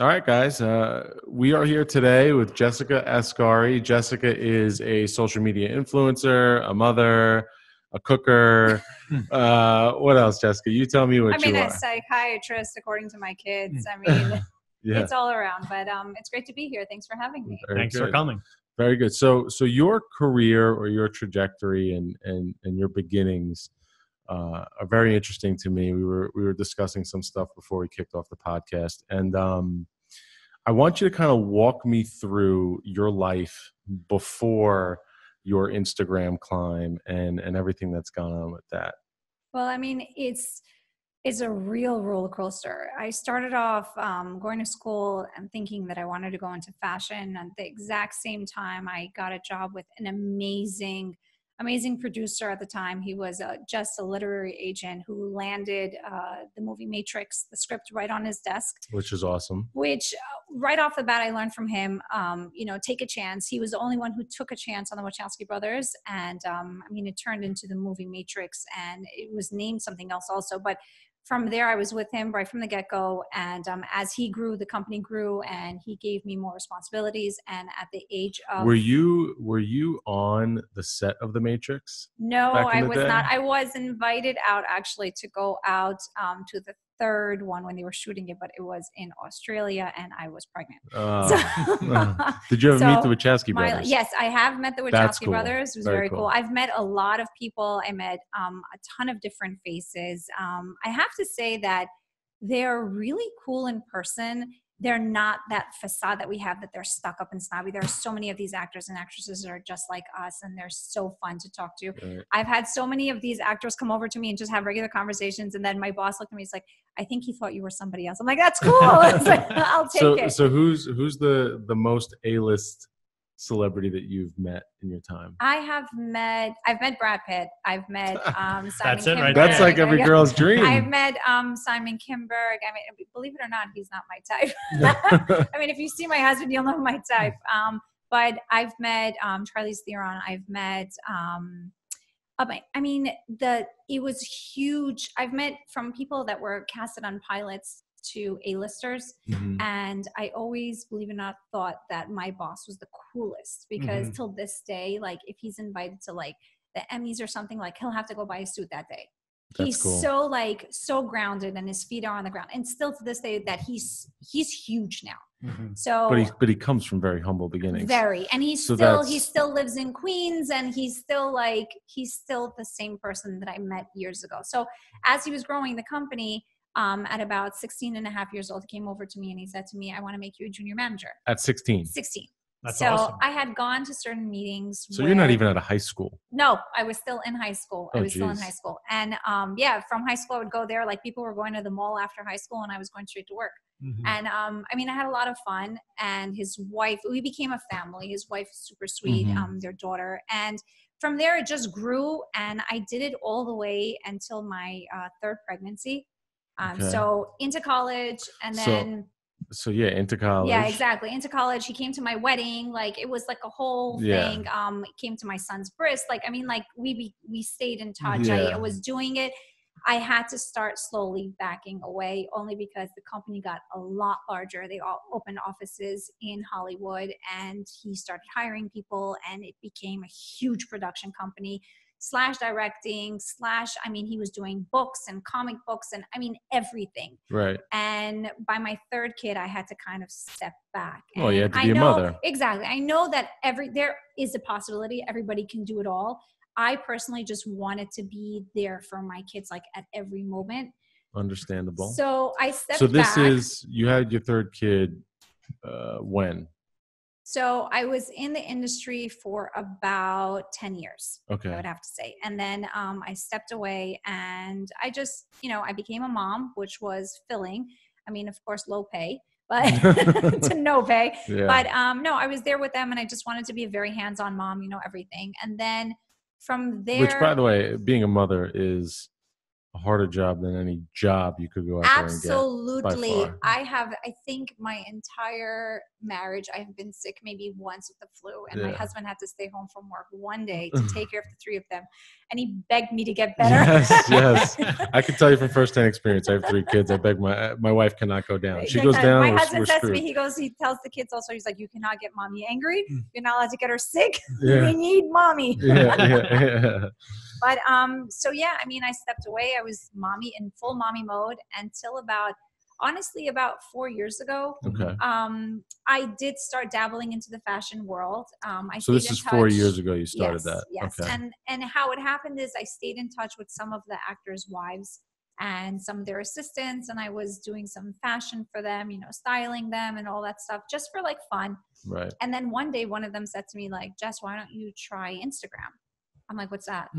All right, guys. Uh, we are here today with Jessica Askari. Jessica is a social media influencer, a mother, a cooker. uh, what else, Jessica? You tell me what you are. I mean, you a are. psychiatrist, according to my kids. I mean, yeah, it's all around. But um, it's great to be here. Thanks for having me. very Thanks for coming. Very good. So, so your career or your trajectory and and and your beginnings uh, are very interesting to me. We were we were discussing some stuff before we kicked off the podcast, and um, I want you to kind of walk me through your life before your Instagram climb and and everything that's gone on with that. Well, I mean, it's it's a real roller coaster. I started off um, going to school and thinking that I wanted to go into fashion. At the exact same time, I got a job with an amazing, amazing producer at the time. He was uh, just a literary agent who landed uh, the movie Matrix, the script right on his desk. Which is awesome. which uh, right off the bat i learned from him um, you know take a chance he was the only one who took a chance on the wachowski brothers and um, i mean it turned into the movie matrix and it was named something else also but from there i was with him right from the get-go and um, as he grew the company grew and he gave me more responsibilities and at the age of Were you were you on the set of The Matrix? no i was day? not i was invited out actually to go out um, to the third one when they were shooting it but it was in australia and i was pregnant Uh, So- did you ever meet the So, Wachowski My, brothers? yes, I have met the Wachowski cool. brothers. It was Very very, cool. cool. I've met a lot of people. I met um, a ton of different faces. Um, I have to say that they're really cool in person. They're not that facade that we have that they're stuck up and snobby. There are so many of these actors and actresses that are just like us, and they're so fun to talk to. Right. I've had so many of these actors come over to me and just have regular conversations, and then my boss looked at me. He's like, "I think he thought you were somebody else." I'm like, "That's cool. Like, I'll take so it." so who's who's the the most A list celebrity that you've met in your time? I have met. I've met Brad Pitt. I've met um, Simon. That's it right. That's like every girl's dream. I've met um, Simon Kinberg. I mean, believe it or not, he's not my type. I mean, if you see my husband, you'll know my type. Um, but I've met um, Charlize Theron. I've met. Um, uh, I mean, the it was huge. I've met from people that were casted on pilots to A-listers, Mhm. and I always, believe it or not, thought that my boss was the coolest because Mm-hmm. till this day, like if he's invited to like the Emmys or something, like he'll have to go buy a suit that day. That's he's cool. so like so grounded and his feet are on the ground. And still to this day that he's he's huge now. So But he but he comes from very humble beginnings. very and he's So still he still lives in queens and he's still like he's still the same person that i met years ago so as he was growing the company um, at about 16 and a half years old came over to me and he said to me i want to make you a junior manager At 16. 16 That's so awesome. i had gone to certain meetings So you're not even out of high school. no, I was still in high school. I Oh, was still in high school. And um, yeah, from high school, I would go there. Like people were going to the mall after high school, and I was going straight to work. Mhm. And um, I mean, I had a lot of fun. And his wife, we became a family. His wife is super sweet, Mhm. um, their daughter. And from there, it just grew. And I did it all the way until my uh, third pregnancy. Um, Okay. So into college, and So, then. So yeah, into college. Yeah, exactly. Into college, he came to my wedding. Like it was like a whole Yeah. thing. Um, came to my son's bris. Like I mean, like we be, we stayed in touch. Yeah. I, I was doing it. I had to start slowly backing away, only because the company got a lot larger. They all opened offices in Hollywood, and he started hiring people, and it became a huge production company. Slash directing, slash, I mean, he was doing books and comic books and I mean, everything Right. and by my third kid i had to kind of step back Well, you And had to be I a know, mother. exactly i know that every there is a possibility everybody can do it all i personally just wanted to be there for my kids like at every moment Understandable. so i stepped So this back is you had your third kid uh when? So i was in the industry for about 10 years Okay. I would have to say. And then um, I stepped away and I just, you know, I became a mom, which was filling. I mean, of course, low pay, but to no pay. Yeah. But um, no, I was there with them and I just wanted to be a very hands on mom, you know, everything. And then from there, Which by the way, being a mother is a harder job than any job you could go out there and absolutely. I have, I think my entire marriage, I have been sick maybe once with the flu, and my husband had to stay home from work one day to take care of the three of them. and he begged me to get better. Yes, yes. I can tell you from firsthand experience. I have three kids. I beg my my wife cannot go down. She goes down. My husband says to me, he goes, he tells the kids also, he's like, you cannot get mommy angry. Mm. You're not allowed to get her sick. yeah. We need mommy. yeah, yeah, yeah. But um, so yeah, I mean, I stepped away. I was mommy in full mommy mode until about, honestly, about four years ago. Okay. Um, I did start dabbling into the fashion world. Um, I So this is four years ago you started yes, that. Yes, Okay. and and how it happened is I stayed in touch with some of the actors' wives and some of their assistants, and I was doing some fashion for them, you know, styling them and all that stuff, just for like fun. Right. And then one day, one of them said to me, like, Jess, why don't you try Instagram? I'm like, what's that?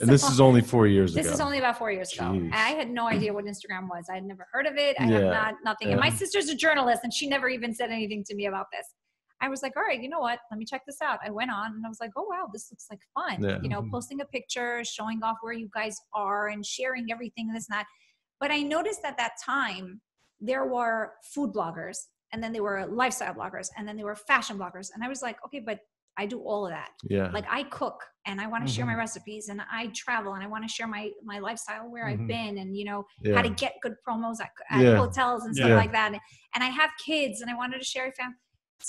And this is only four years this ago. This is only about four years ago. Jeez. And I had no idea what Instagram was. I had never heard of it. I Yeah. have not nothing. And my sister's a journalist, and she never even said anything to me about this. I was like, all right, you know what? Let me check this out. I went on and I was like, oh wow, this looks like fun. Yeah. You know, Mhm. posting a picture, showing off where you guys are, and sharing everything and this and that. But I noticed at that time there were food bloggers, and then there were lifestyle bloggers, and then there were fashion bloggers, and I was like, okay, but I do all of that yeah. like i cook and i want to share my Mhm. recipes and i travel and i want to share my my lifestyle where i've Mhm. been and you know yeah. how to get good promos at, at Yeah. hotels and stuff Yeah. like that and i have kids and i wanted to share with fam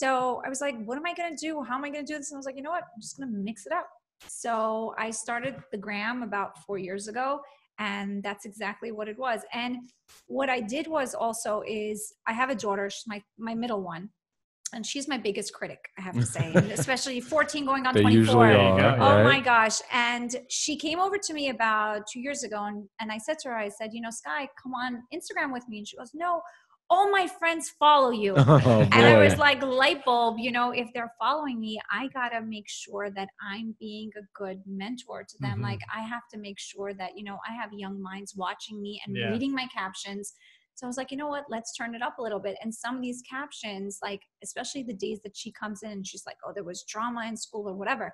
so i was like what am i going to do how am i going to do this and i was like you know what i'm just going to mix it up so i started the gram about four years ago and that's exactly what it was and what i did was also is i have a daughter she's my my middle one and she's my biggest critic i have to say especially 14 going on they 24 usually are. Oh right? my gosh. And she came over to me about two years ago and, and I said to her, I said, you know, Sky, come on Instagram with me. And she goes, no, all my friends follow you. Oh, And I was like, light bulb, you know, if they're following me, I got to make sure that I'm being a good mentor to them. Mhm. Like, I have to make sure that, you know, I have young minds watching me and Yeah. reading my captions. So I was like, you know what? Let's turn it up a little bit. And some of these captions, like, especially the days that she comes in and she's like, oh, there was drama in school or whatever.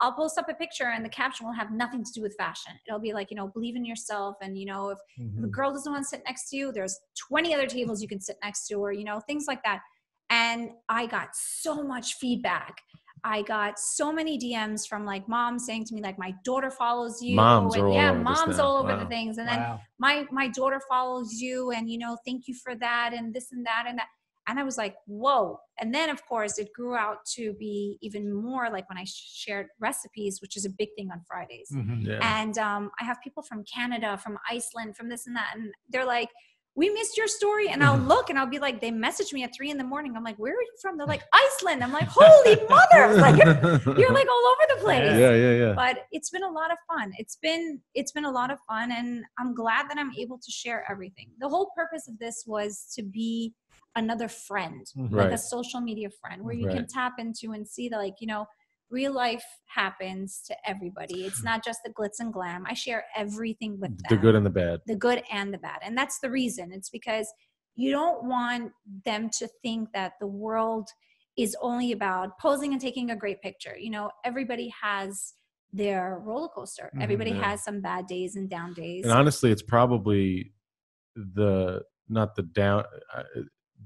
I'll post up a picture and the caption will have nothing to do with fashion. It'll be like, you know, believe in yourself. And, you know, if the Mhm. girl doesn't want to sit next to you there's 20 other tables you can sit next to or you know things like that and i got so much feedback i got so many dms from like moms saying to me like my daughter follows you Moms and are all yeah over moms all over the things and then Wow. my my daughter follows you and you know thank you for that and this and that and that and i was like whoa and then of course it grew out to be even more like when i shared recipes which is a big thing on fridays Mhm. yeah. and um, I have people from Canada, from Iceland, from this and that, and they're like, "We missed your story," and I'll look and I'll be like, "They message me at three in the morning." I'm like, "Where are you from?" They're like, "Iceland." I'm like, "Holy mother!" Like, "You're like all over the place." yeah, yeah, yeah. But it's been a lot of fun. It's been it's been a lot of fun, and I'm glad that I'm able to share everything. The whole purpose of this was to be another friend, Mhm. like a social media friend, where you can tap into and see that, like you know, real life happens to everybody. It's not just the glitz and glam. I share everything with them the good and the bad. the good and the bad. And that's the reason. It's because you don't want them to think that the world is only about posing and taking a great picture. You know, everybody has their roller coaster. Mhm, everybody has some bad days and down days. And honestly, it's probably the not the down uh,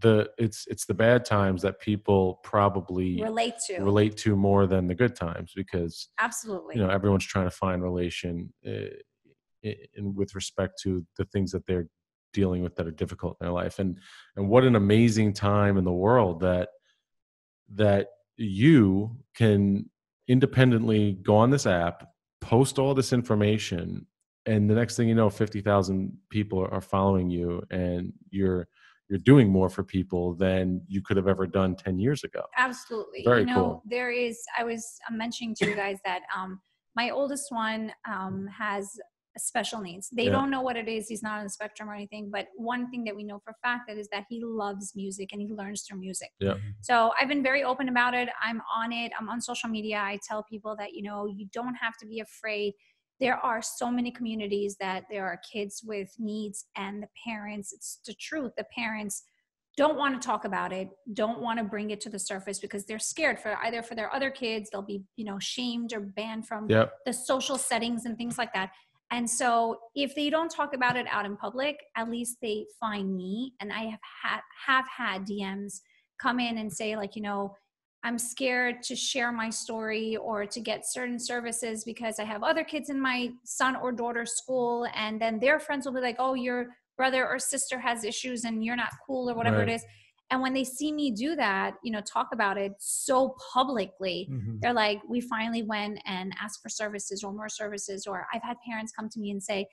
the it's it's the bad times that people probably relate to. relate to more than the good times because Absolutely. you know everyone's trying to find relation uh, in with respect to the things that they're dealing with that are difficult in their life and and what an amazing time in the world that that you can independently go on this app post all this information and the next thing you know 50,000 people are following you and you're you're doing more for people than you could have ever done 10 years ago Absolutely. Very you know, cool. there is, I was mentioning to you guys that um, my oldest one um, has special needs. They Yeah. don't know what it is. He's not on the spectrum or anything. But one thing that we know for a fact that is that he loves music and he learns through music. Yeah. So I've been very open about it. I'm on it. I'm on social media. I tell people that, you know, you don't have to be afraid. There are so many communities that there are kids with needs and the parents, it's the truth. The parents don't want to talk about it don't want to bring it to the surface because they're scared for either for their other kids they'll be you know shamed or banned from yep the social settings and things like that and so if they don't talk about it out in public at least they find me and i have had have had dms come in and say like you know I'm scared to share my story or to get certain services because I have other kids in my son or daughter's school. And then their friends will be like, oh, your brother or sister has issues and you're not cool or whatever Right. it is. And when they see me do that, you know, talk about it so publicly, Mhm. they're like, we finally went and asked for services or more services. Or I've had parents come to me and say,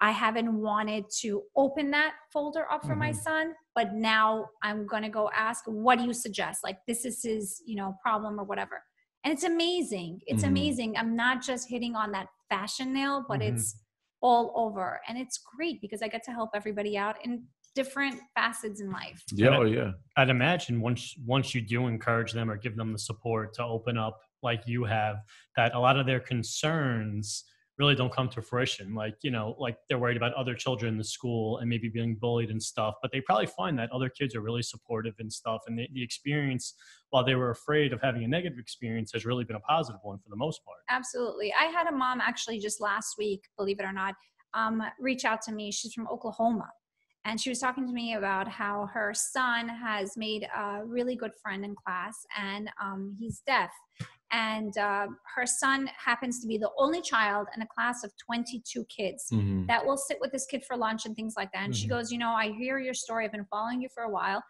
I haven't wanted to open that folder up for my Mhm. son, but now I'm going to go ask, what do you suggest? Like, this is his, you know, problem or whatever. And it's amazing. It's Mhm. amazing. I'm not just hitting on that fashion nail, but Mhm. it's all over. And it's great because I get to help everybody out in different facets in life. Yeah, oh yeah. I'd imagine once once you do encourage them or give them the support to open up like you have, that a lot of their concerns really don't come to fruition. Like, you know, like they're worried about other children in the school and maybe being bullied and stuff, but they probably find that other kids are really supportive and stuff. And the, the experience, while they were afraid of having a negative experience, has really been a positive one for the most part. Absolutely. I had a mom actually just last week, believe it or not, um, reach out to me. She's from Oklahoma. And she was talking to me about how her son has made a really good friend in class and um, he's deaf. And uh, her son happens to be the only child in a class of 22 kids Mhm. that will sit with this kid for lunch and things like that. And she Mhm. goes, You know, I hear your story. I've been following you for a while.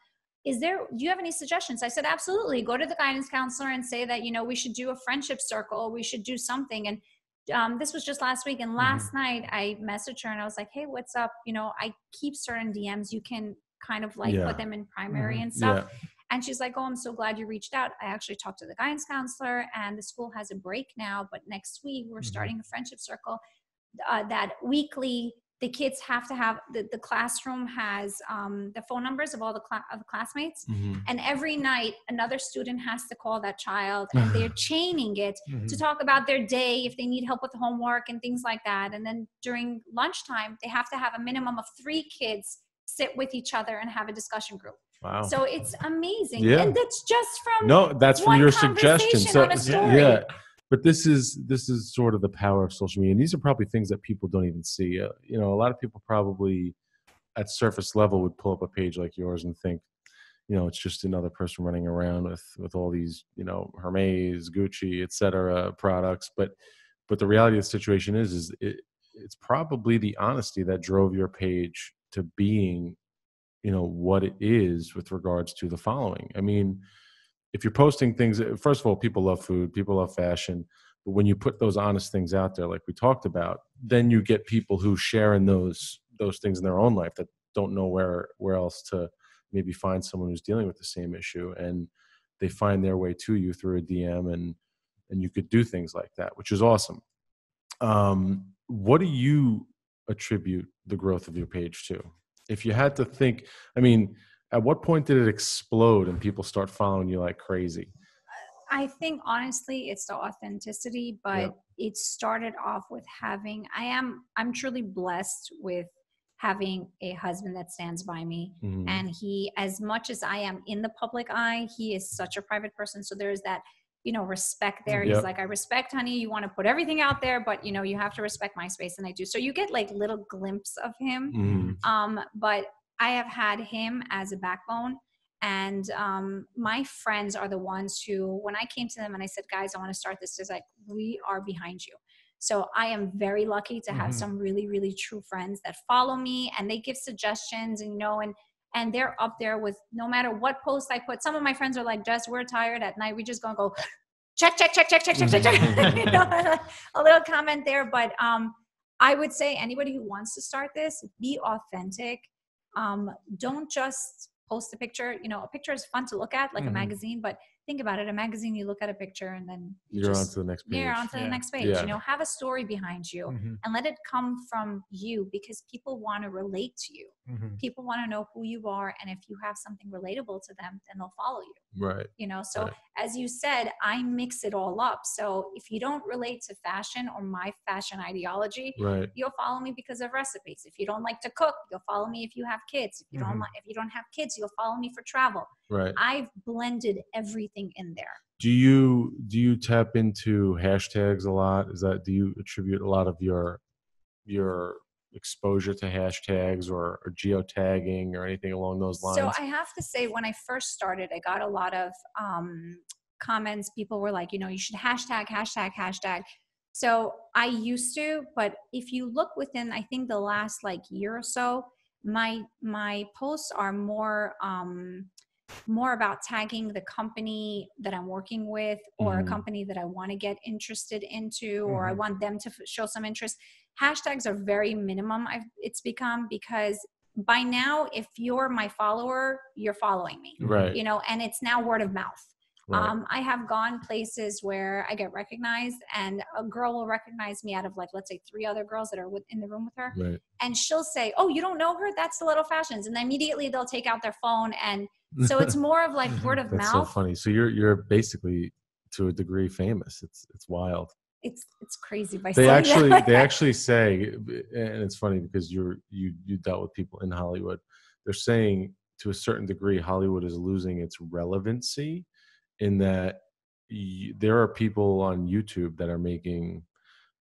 Is there, do you have any suggestions? I said, Absolutely. Go to the guidance counselor and say that, you know, we should do a friendship circle. We should do something. And um, this was just last week. And last night I messaged her and I was like, Hey, what's up? You know, I keep certain DMs. You can kind of like Yeah. put them in primary Mhm. and stuff. Yeah. And she's like, Oh, I'm so glad you reached out. I actually talked to the guidance counselor, and the school has a break now. But next week, we're Mhm. starting a friendship circle uh, that weekly the kids have to have the, the classroom has um, the phone numbers of all the, cla- of the classmates Mhm. and every night another student has to call that child and they're chaining it to Mhm. talk about their day if they need help with homework and things like that and then during lunchtime they have to have a minimum of three kids sit with each other and have a discussion group Wow. so it's amazing Yeah. and that's just from no, that's from your suggestion. So on a story. yeah, but this is this is sort of the power of social media, and these are probably things that people don't even see. Uh, you know, a lot of people probably at surface level would pull up a page like yours and think, you know, it's just another person running around with with all these, you know, Hermes, Gucci, et cetera, products. But but the reality of the situation is, is it, it's probably the honesty that drove your page to being, you know, what it is with regards to the following. I mean, if you're posting things, first of all, people love food, people love fashion. But when you put those honest things out there, like we talked about, then you get people who share in those those things in their own life that don't know where where else to maybe find someone who's dealing with the same issue, and they find their way to you through a DM, and and you could do things like that, which is awesome. Um, what do you attribute the growth of your page to? If you had to think, I mean, at what point did it explode and people start following you like crazy? I think honestly, it's the authenticity, but Yep. it started off with having. I am. I'm truly blessed with having a husband that stands by me, Mhm. and he, as much as I am in the public eye, he is such a private person. So there's that, you know, respect there. Yep. He's like, I respect, honey. You want to put everything out there, but you know, you have to respect my space, and I do. So you get like little glimpse of him. Mhm. Um, but I have had him as a backbone. And um, my friends are the ones who, when I came to them and I said, guys, I want to start this, is like, we are behind you. So I am very lucky to have Mhm. some really, really true friends that follow me and they give suggestions and, you know, and, and they're up there with no matter what post I put. Some of my friends are like, Jess, we're tired at night. We just gonna go check, check, check, check, check, check, check, check. you know, a little comment there. But um, I would say anybody who wants to start this, be authentic. Um, don't just post a picture. You know, a picture is fun to look at, like a Mhm. magazine. But think about it: a magazine, you look at a picture and then you You're on to the next page. you're on to the next page. Yeah. You know, have a story behind you Mhm. and let it come from you because people want to relate to you. Mhm. People want to know who you are, and if you have something relatable to them, then they'll follow you Right. you know so Right. as you said i mix it all up so if you don't relate to fashion or my fashion ideology Right. you'll follow me because of recipes if you don't like to cook you'll follow me if you have kids if you don't Mhm. like if you don't have kids you'll follow me for travel Right. i've blended everything in there Do you do you tap into hashtags a lot? Is that do you attribute a lot of your your exposure to hashtags or, or geotagging or anything along those lines? so i have to say when i first started i got a lot of um comments, people were like, you know, you should hashtag, hashtag, hashtag. So I used to, but if you look within, I think the last like year or so, my my posts are more um more about tagging the company that I'm working with or Mhm. a company that I want to get interested into or I Mhm. want them to f- show some interest. Hashtags are very minimum I've, it's become because by now if you're my follower, you're following me. Right. You know, and it's now word of mouth. right. Um, I have gone places where I get recognized, and a girl will recognize me out of like, let's say, three other girls that are with, in the room with her, right. and she'll say, "Oh, you don't know her? That's the Stiletto Fashions," and then immediately they'll take out their phone, and so it's more of like word of That's so mouth. funny. So you're you're basically to a degree famous. It's it's wild. It's it's crazy by They actually they actually say, and it's funny because you're you you dealt with people in Hollywood. They're saying to a certain degree, Hollywood is losing its relevancy in that y- there are people on YouTube that are making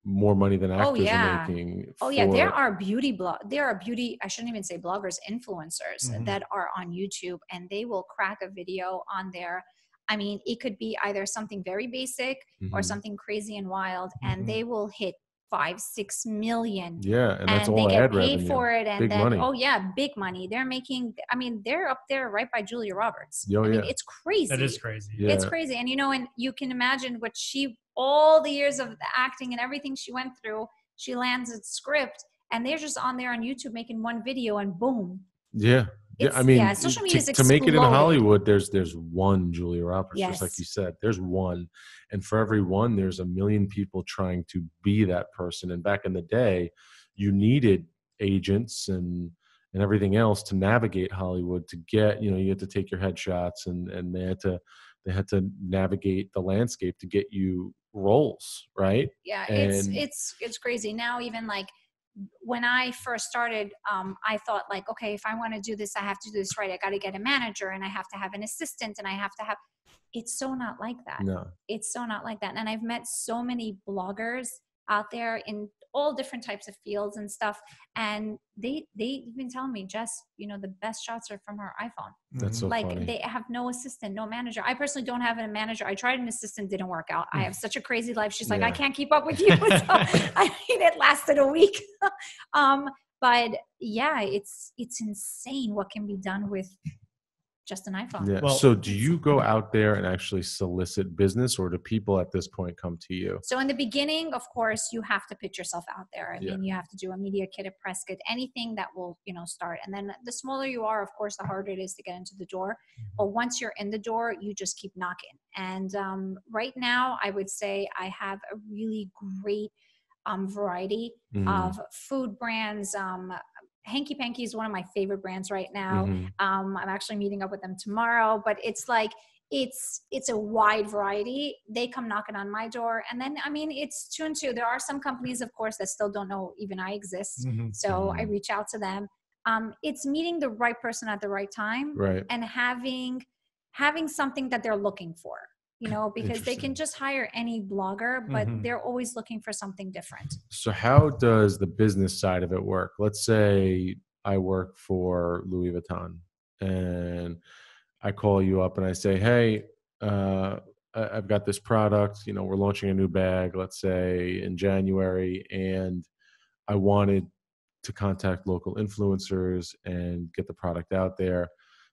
more money than Oh, actors yeah. are making. Oh yeah, there are beauty blog. There are beauty. I shouldn't even say bloggers, influencers Mhm. that are on YouTube, and they will crack a video on there. I mean, it could be either something very basic or Mhm. something crazy and wild, and they will hit five, six million, Yeah, and that's and all they get ad paid revenue. for it. And Big then, money. oh yeah, big money. They're making. I mean, they're up there right by Julia Roberts. Oh, I mean, yeah. it's crazy. That is crazy. Yeah. It's crazy. And you know, and you can imagine what she all the years of the acting and everything she went through, she lands a script and they're just on there on YouTube making one video and boom. Yeah. Yeah, I mean, yeah, social to, to make it in. Hollywood, there's there's one Julia Roberts, just like you said. There's one, and for every one, there's a million people trying to be that person. And back in the day, you needed agents and and everything else to navigate Hollywood to get. You know, you had to take your headshots, and and they had to they had to navigate the landscape to get you roles, right? Yeah, it's it's it's crazy. Now even like when I first started, um, I thought like, okay, if I want to do this, I have to do this right. I got to get a manager and I have to have an assistant and I have to have. It's so not like that. No, it's so not like that and i've met so many bloggers out there in all different types of fields and stuff. And they they even tell me just you know the best shots are from her iphone. That's so like funny. they have no assistant no manager. I personally don't have a manager. I tried an assistant didn't work out. I have such a crazy life. She's like i can't keep up with you. So, i mean it lasted a week. Um but yeah it's it's insane what can be done with just an iphone yeah. Well- so, do you go out there and actually solicit business, or do people at this point come to you? So in the beginning, of course, you have to put yourself out there. I Yeah. mean, you have to do a media kit, a press kit, anything that will, you know, start. And then the smaller you are, of course, the harder it is to get into the door. Mm-hmm. But once you're in the door, you just keep knocking. And um, right now, I would say I have a really great um, variety Mhm, of food brands. Um, Hanky Panky is one of my favorite brands right now mhm. um, i'm actually meeting up with them tomorrow but it's like it's it's a wide variety they come knocking on my door and then i mean it's two and two there are some companies of course that still don't know even i exist Mhm. so i Mhm. reach out to them um, it's meeting the right person at the right time Right. and having having something that they're looking for you know because they can just hire any blogger but Mhm. they're always looking for something different So how does the business side of it work? Let's say I work for Louis Vuitton and I call you up and I say, "Hey, uh, I've got this product. You know, we're launching a new bag. Let's say in January, and I wanted to contact local influencers and get the product out there.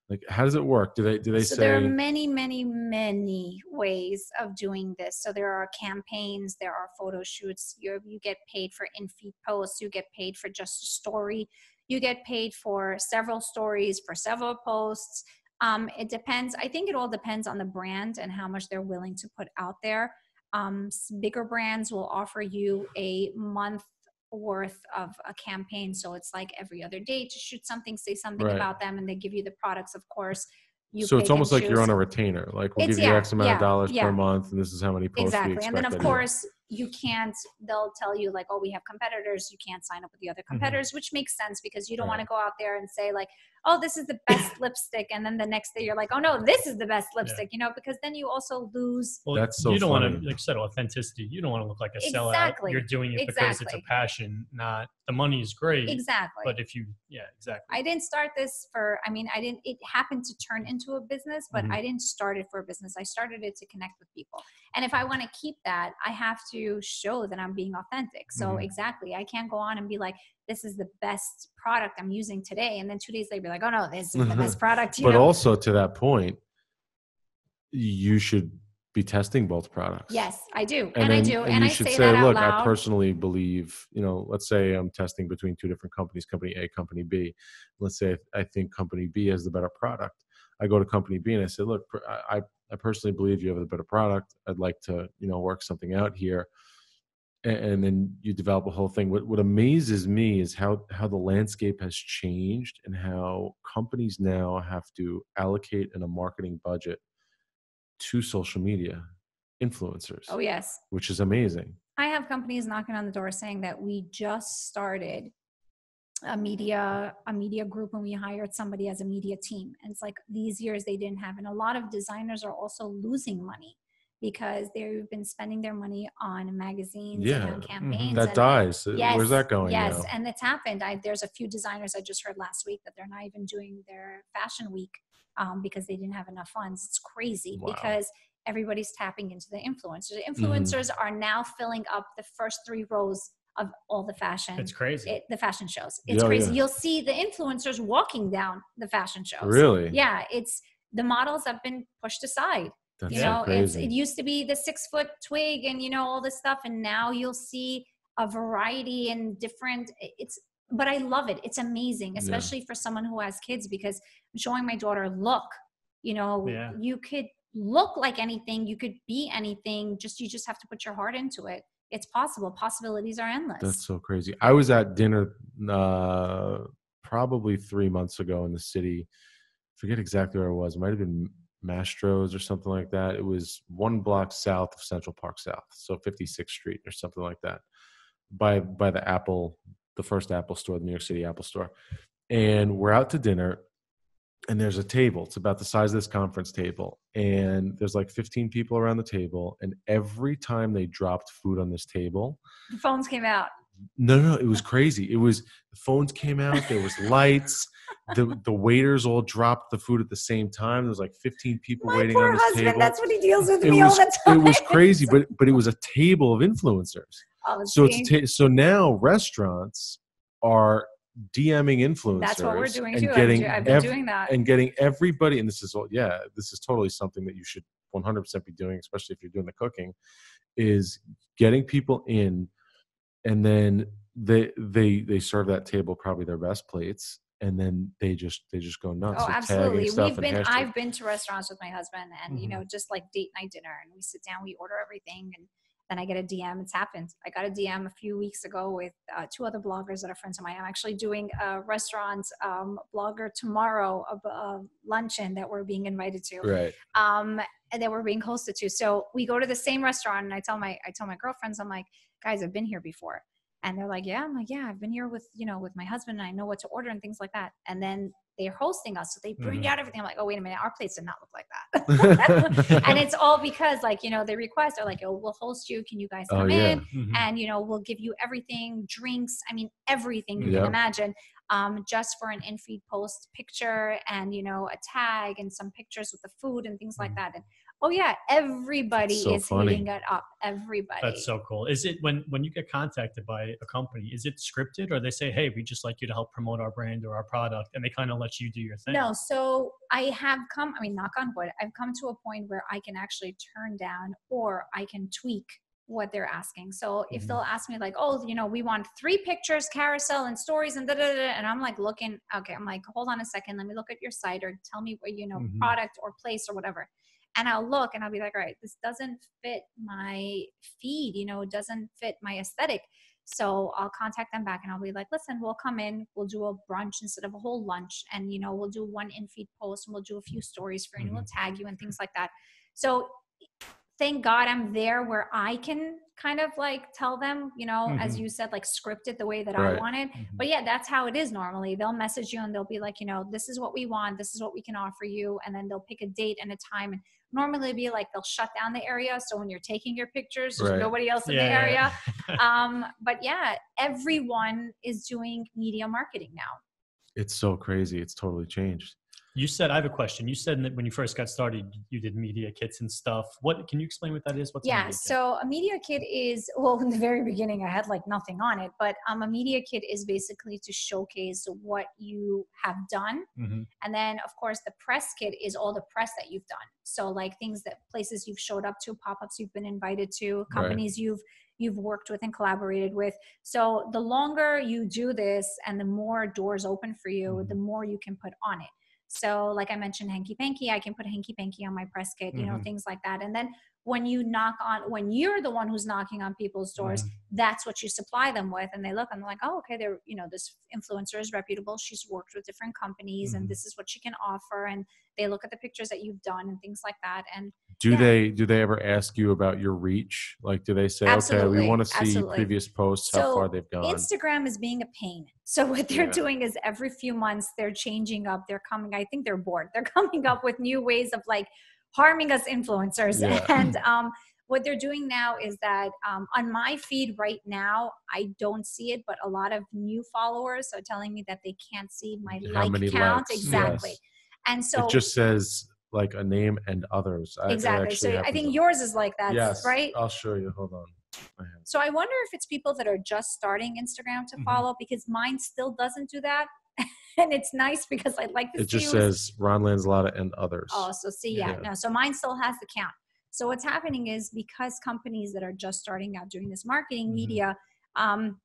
Like, how does it work? Do they do they so say? there are many many many ways of doing this so there are campaigns there are photo shoots you you get paid for in-feed posts you get paid for just a story you get paid for several stories for several posts um, it depends i think it all depends on the brand and how much they're willing to put out there um, bigger brands will offer you a month worth of a campaign so it's like every other day to shoot something say something Right. about them and they give you the products of course you so it's almost like you're on a retainer. Like we'll It's- give you yeah, X amount yeah, of dollars yeah. per month, and this is how many posts we exactly and then of course you can't they'll tell you like oh we have competitors you can't sign up with the other competitors which makes sense because you don't want to Mm-hmm. Go out there and say like oh, this is the best lipstick. And then the next day you're like, oh no, this is the best lipstick, you know, because then you also lose. Well, That's so you don't want to, like I said, authenticity. You don't want to look like a sellout. Exactly. You're doing it because it's a passion, not the money is great. Exactly. But if you, yeah, exactly. I didn't start this for, I mean, I didn't, it happened to turn into a business, but Mhm. I didn't start it for a business. I started it to connect with people. And if I want to keep that, I have to show that I'm being authentic. So, Mm-hmm. Mhm. exactly, I can't go on and be like, this is the best product I'm using today. And then two days later, be like, oh no, this is the best product. You but know? also to that point, you should be testing both products. yes, I do. And, I then- do. And, you I should say, say, look, loud. I personally believe, you know, let's say I'm testing between two different companies, company A, company B. Let's say I think company B has the better product. I go to company B and I say, look, I, I I personally believe you have the better product. I'd like to, you know, work something out here. And, then you develop a whole thing. What, what amazes me is how, how the landscape has changed and how companies now have to allocate in a marketing budget to social media influencers oh, yes. which is amazing. I have companies knocking on the door saying that we just started a media a media group and we hired somebody as a media team and it's like these years they didn't have and a lot of designers are also losing money because they've been spending their money on magazines Yeah. and on Mhm. campaigns That and dies. Uh, Yes, Where's that going yes now? and it's happened I, there's a few designers i just heard last week that they're not even doing their fashion week um, because they didn't have enough funds it's crazy Wow. because everybody's tapping into the influencers the Mm-hmm. influencers are now filling up the first three rows of all the fashion it's crazy. it, the fashion shows it's Yeah, crazy yeah. you'll see the influencers walking down the fashion shows Really? yeah it's the models have been pushed aside That's you so know it's it used to be the six foot twig and you know all this stuff and now you'll see a variety and different it's but i love it it's amazing Yeah. especially for someone who has kids because i'm showing my daughter look you know Yeah. you could look like anything you could be anything just you just have to put your heart into it it's possible possibilities are endless That's so crazy. I was at dinner uh, probably three months ago in the city. Forget exactly where it was. It might have been Mastro's or something like that. It was one block south of Central Park South, so 56th Street or something like that, by by the Apple, the first Apple store, the New York City Apple store. And we're out to dinner, and there's a table. It's about the size of this conference table, and there's like 15 people around the table. And every time they dropped food on this table, the phones came out no, no, it was crazy. It was the phones came out. There was lights. The The waiters all dropped the food at the same time. There was like fifteen people my waiting poor on this husband table. that's what he deals with it me was all the time it was crazy, but but it was a table of influencers. Oh, So it's ta- so now restaurants are DMing influencers. that's what we're doing and too I've, getting I've been ev- doing that and getting everybody. And this is all yeah, this is totally something that you should one hundred percent be doing, especially if you're doing the cooking. Is getting people in, and then they they they serve that table probably their best plates and then they just they just go nuts Oh, absolutely. We've been. I've been to restaurants with my husband and you Mhm. know, just like date night dinner and we sit down, we order everything and then I get a DM. It's happened. I got a DM a few weeks ago with uh, two other bloggers that are friends of mine. I'm actually doing a restaurant um, blogger tomorrow, a, a luncheon that we're being invited to right um, and that we're being hosted to. So we go to the same restaurant, and I tell my I tell my girlfriends, I'm like, guys, I've been here before, and they're like, yeah, I'm like, yeah, I've been here with you know with my husband, and I know what to order and things like that. And then they're hosting us, so they bring Mhm. out everything. I'm like, oh wait a minute, our plates did not look like that. and it's all because like you know they request, they're like, oh, we'll host you. Can you guys oh come yeah in? Mhm. and you know we'll give you everything drinks i mean everything you Yeah. can imagine um, just for an in-feed post picture and you know a tag and some pictures with the food and things like Mhm. that and oh yeah everybody Mm-hmm. So is funny. hitting it up everybody That's so cool. Is it when when you get contacted by a company? Is it scripted, or they say, "Hey, we just like you to help promote our brand or our product," and they kind of let you do your thing? no so i have come i mean knock on wood i've come to a point where i can actually turn down or i can tweak what they're asking so if Mhm. they'll ask me like oh you know we want three pictures carousel and stories and da da da and i'm like looking okay i'm like hold on a second let me look at your site or tell me what you know Mhm. product or place or whatever and i'll look and i'll be like all right this doesn't fit my feed you know it doesn't fit my aesthetic so I'll contact them back and I'll be like, listen, we'll come in, we'll do a brunch instead of a whole lunch. And, you know, we'll do one in feed post and we'll do a few stories for you and we'll tag you and things like that. So thank God I'm there where I can kind of like tell them, you know, as Mhm. you said, like script it the way that Mm-hmm. Right. I want it. Mhm. But yeah, that's how it is normally. They'll message you and they'll be like, you know, this is what we want, this is what we can offer you. And then they'll pick a date and a time. And normally be like they'll shut down the area. So when you're taking your pictures, there's Right. nobody else in Yeah, the area. yeah. um, but yeah, everyone is doing media marketing now. It's so crazy. It's totally changed. You said I have a question. You said that when you first got started, you did media kits and stuff. What can you explain what that is? What's a yeah kit? so a media kit is well in the very beginning i had like nothing on it but um, a media kit is basically to showcase what you have done Mhm. and then of course the press kit is all the press that you've done so like things that places you've showed up to pop-ups you've been invited to companies you've you've worked with and collaborated with so the longer you do this and the more doors open for you Mhm. the more you can put on it so like i mentioned hanky panky i can put hanky panky on my press kit you know Mhm. things like that and then when you knock on when you're the one who's knocking on people's doors Mhm. that's what you supply them with and they look and they're like oh okay they're you know this influencer is reputable she's worked with different companies Mhm. and this is what she can offer and they look at the pictures that you've done and things like that and Do Yeah. they do they ever ask you about your reach? Like, do they say, okay, we want to see absolutely. previous posts, how So, far they've gone? instagram is being a pain so what they're Yeah. doing is every few months they're changing up they're coming i think they're bored they're coming up with new ways of like harming us influencers Yeah. and um what they're doing now is that um, on my feed right now i don't see it but a lot of new followers are telling me that they can't see my How like many count likes, exactly yes. and so it just says like a name and others. Exactly so i think yours is like that yes, right I'll show you. Hold on. So I wonder if it's people that are just starting Instagram to Mhm. follow because mine still doesn't do that. and it's nice because I like to It just says Ron Lanzillotta and others. Oh, so see, yeah, Yeah. no. So mine still has the count. So what's happening is because companies that are just starting out doing this marketing Mhm. media, um,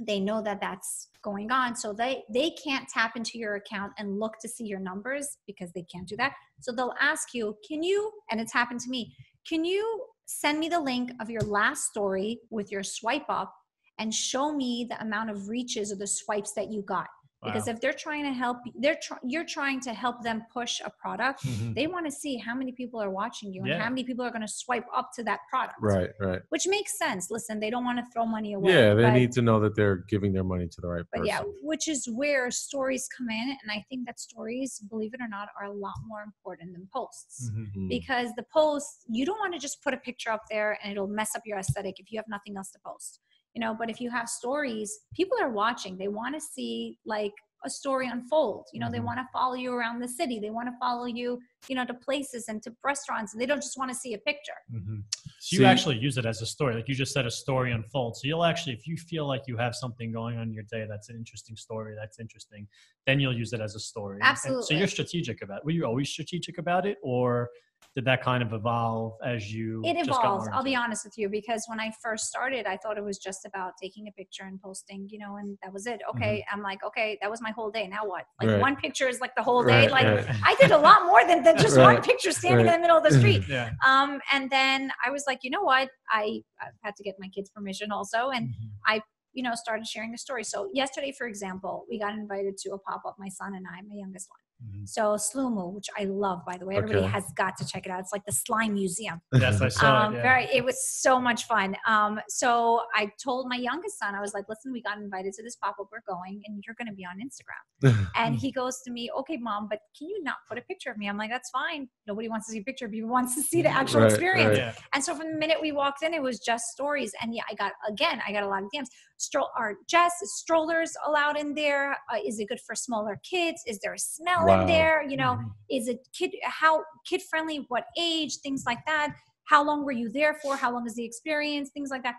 they know that that's going on. So they they can't tap into your account and look to see your numbers because they can't do that. So they'll ask you, can you? And it's happened to me. Can you send me the link of your last story with your swipe up and show me the amount of reaches or the swipes that you got? Because Wow. if they're trying to help, they're tr- you're trying to help them push a product Mhm. they want to see how many people are watching you and how many people are going to swipe up to that product Right, right. which makes sense listen they don't want to throw money away Yeah, they but, need to know that they're giving their money to the right but person. yeah which is where stories come in and i think that stories believe it or not are a lot more important than posts Mhm. Mm. because the posts you don't want to just put a picture up there and it'll mess up your aesthetic if you have nothing else to post you know but if you have stories people are watching they want to see like a story unfold you know they Mhm. want to follow you around the city they want to follow you you know to places and to restaurants and they don't just want to see a picture Mhm. So you actually use it as a story, like you just said, a story unfolds. So you'll actually, if you feel like you have something going on in your day that's an interesting story, that's interesting, then you'll use it as a story. And- and so you're strategic about. it. Were you always strategic about it, or did that kind of evolve as you? it just got evolves i'll be honest with you because when i first started i thought it was just about taking a picture and posting you know and that was it okay i'm like okay that was my whole day now what like Right. one picture is like the whole day Right, like right. i did a lot more than, than just one picture standing right. in the middle of the street Yeah. um and then i was like you know what i i had to get my kids permission also and Mhm. you know started sharing a story so yesterday for example we got invited to a pop-up my son and i my youngest one Mhm. so Sloomoo which i love by the way. Everybody Okay. has got to check it out. It's like the slime museum. Yes, I saw um, it. Yeah. very it was so much fun. Um, so i told my youngest son i was like listen we got invited to this pop-up we're going and you're going to be on instagram. And he goes to me okay mom but can you not put a picture of me? I'm like that's fine. Nobody wants to see a picture of you. Wants to see the actual Right, experience. Yeah. and so from the minute we walked in it was just stories. And yeah i got again i got a lot of dms Stroll, jess is strollers allowed in there uh, is it good for smaller kids is there a smell Wow. in there you know Mhm. is it kid how kid friendly what age things like that how long were you there for how long is the experience things like that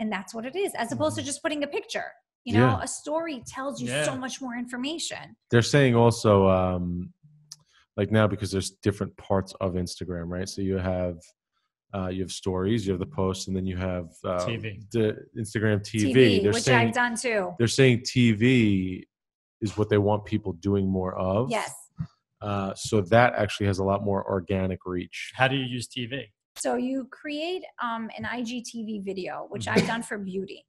and that's what it is as opposed to Mhm. just putting a picture you know Yeah. a story tells you so much more information They're saying also, um, like now because there's different parts of Instagram, right? So you have uh, you have stories, you have the posts, and then you have uh, TV. the Instagram TV. tv, They're which saying i've done too they're saying TV is what they want people doing more of. yes Uh, so that actually has a lot more organic reach. How do you use TV? so you create um, an igtv video which Mm-hmm. i've done for beauty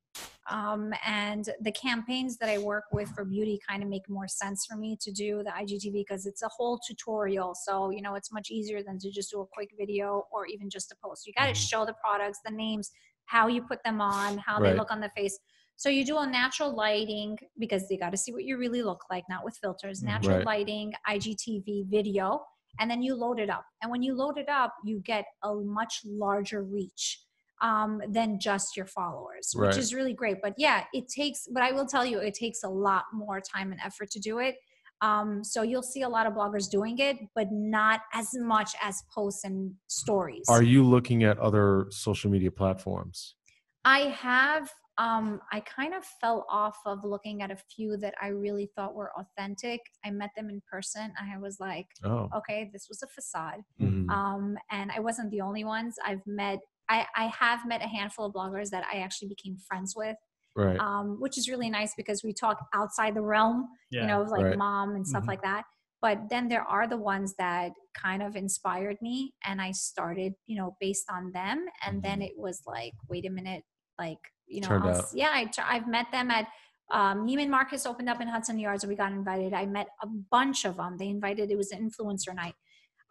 Um, and the campaigns that I work with for beauty kind of make more sense for me to do the IGTV because it's a whole tutorial. So, you know, it's much easier than to just do a quick video or even just a post. You got to Mhm. show the products, the names, how you put them on, how they look on the face. So you do a natural lighting because they got to see what you really look like, not with filters. Mhm. Natural Right. lighting, IGTV video, and then you load it up. And when you load it up, you get a much larger reach um, than just your followers, which is really great. But yeah, it takes. But I will tell you, it takes a lot more time and effort to do it. Um, so you'll see a lot of bloggers doing it, but not as much as posts and stories. Are you looking at other social media platforms? I have. Um, I kind of fell off of looking at a few that I really thought were authentic. I met them in person. I was like, Oh, okay, this was a facade. mhm. Um, and I wasn't the only ones. I've met. I, I have met a handful of bloggers that I actually became friends with, right. um, which is really nice because we talk outside the realm, Yeah. you know, of like Right. mom and stuff Mhm. like that. But then there are the ones that kind of inspired me, and I started, you know, based on them. And then it was like, wait a minute, like, you know, I'll yeah, I, I've met them at um, Neiman Marcus opened up in Hudson Yards, and we got invited. I met a bunch of them. They invited. It was an influencer night.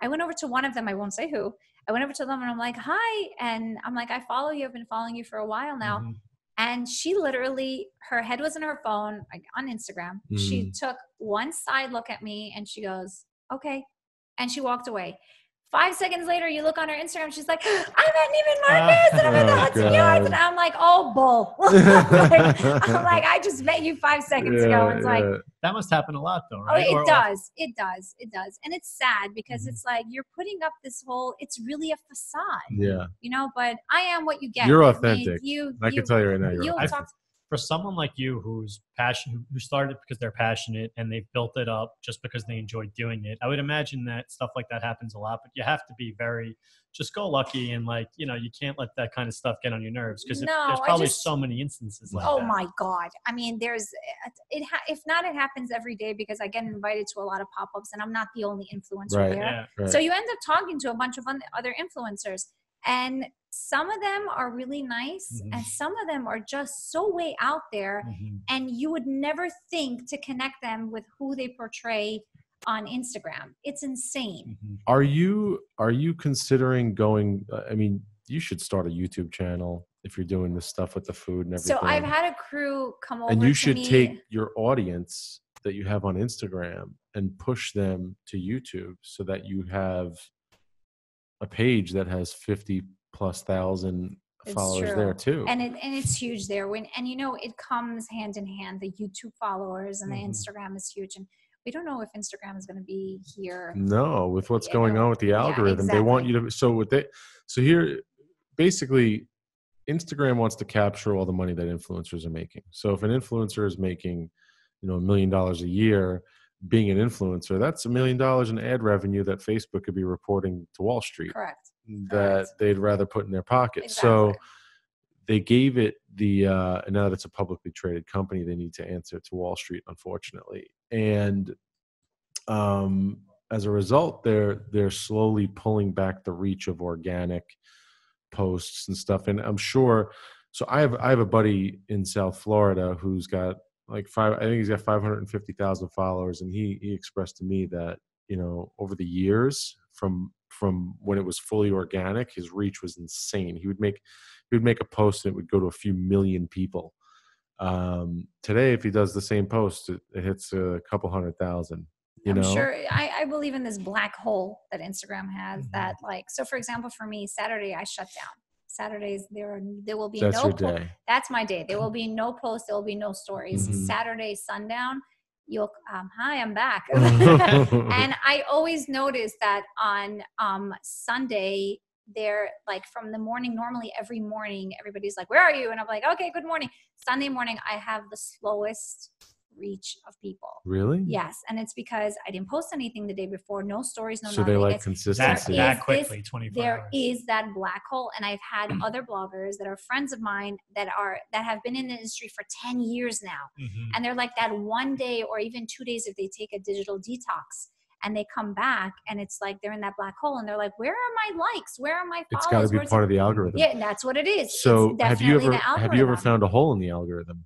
I went over to one of them. I won't say who. I went over to them and I'm like, "Hi," and I'm like, "I follow you. I've been following you for a while now." Mhm. And she literally, her head was in her phone like, on Instagram. She took one side look at me and she goes, okay. And she walked away. Five seconds later, you look on her Instagram, she's like, I'm at Neiman Marcus and I'm at the Oh, Hudson Yards. And I'm like, oh, bull. like, I'm like, I just met you five seconds ago. Yeah, It's like. That must happen a lot, though, right? Oh, it Or- or- does. It does. It does. And it's sad because Mhm. it's like you're putting up this whole, it's really a facade, yeah. you know, but I am what you get. You're I mean, authentic. you, I you, can tell you right now, you're you'll authentic. talk for someone like you who's passionate who started because they're passionate and they've built it up just because they enjoy doing it i would imagine that stuff like that happens a lot but you have to be very just go lucky and like you know you can't let that kind of stuff get on your nerves because No, there's probably just- so many instances like oh that. my god i mean there's eh, it ha- if not it happens every day because i get invited to a lot of pop-ups and i'm not the only influencer Right. there yeah Right. so you end up talking to a bunch of un- other influencers and some of them are really nice Mhm. and some of them are just so way out there Mhm. and you would never think to connect them with who they portray on instagram it's insane Mhm. Are you are you considering going? uh, I mean, you should start a YouTube channel if you're doing this stuff with the food and everything. so i've had a crew come over and you should me. take your audience that you have on Instagram and push them to YouTube so that you have a page that has 50 plus thousand It's followers there too. and it and it's huge there when and you know it comes hand in hand the youtube followers and Mhm. the instagram is huge and we don't know if instagram is going to be here no, with what's you going know, on with the yeah, algorithm, they want you to. So with they, so here, basically, Instagram wants to capture all the money that influencers are making. So if an influencer is making, you know, a million dollars a year, being an influencer, that's a million dollars in ad revenue that Facebook could be reporting to Wall Street correct that Correct. they'd rather put in their pocket. So they gave it the uh, and now that it's a publicly traded company, they need to answer to Wall Street, unfortunately. And um, as a result, they're they're slowly pulling back the reach of organic posts and stuff. And I'm sure. So I have I have a buddy in South Florida who's got like five. I think he's got five hundred and fifty thousand followers, and he he expressed to me that you know over the years from from when it was fully organic, his reach was insane. He would make he would make a post and it would go to a few million people. Um, today, if he does the same post, it, it hits a couple hundred thousand. You i'm know, sure I, I believe in this black hole that instagram has Mhm. that like so for example for me saturday i shut down saturdays there are there will be that's no po- that's my day there will be no posts there will be no stories Mhm. saturday sundown you'll um hi i'm back and I always notice that on um, Sunday, they're like from the morning, normally every morning, everybody's like, Where are you? And I'm like, Okay, good morning. Sunday morning, I have the slowest reach of people. really? Yes. And it's because I didn't post anything the day before, no stories, no So they like It's- that, consistency. is that quickly 24 there hours is that black hole and i've had other bloggers that are friends of mine that are that have been in the industry for 10 years now Mhm. and they're like that one day or even two days if they take a digital detox and they come back and it's like they're in that black hole and they're like, where are my likes? Where are my It's follows? got to be Where's part it?" of the algorithm. Yeah, that's what it is. So It's have you ever have you ever found a hole in the algorithm?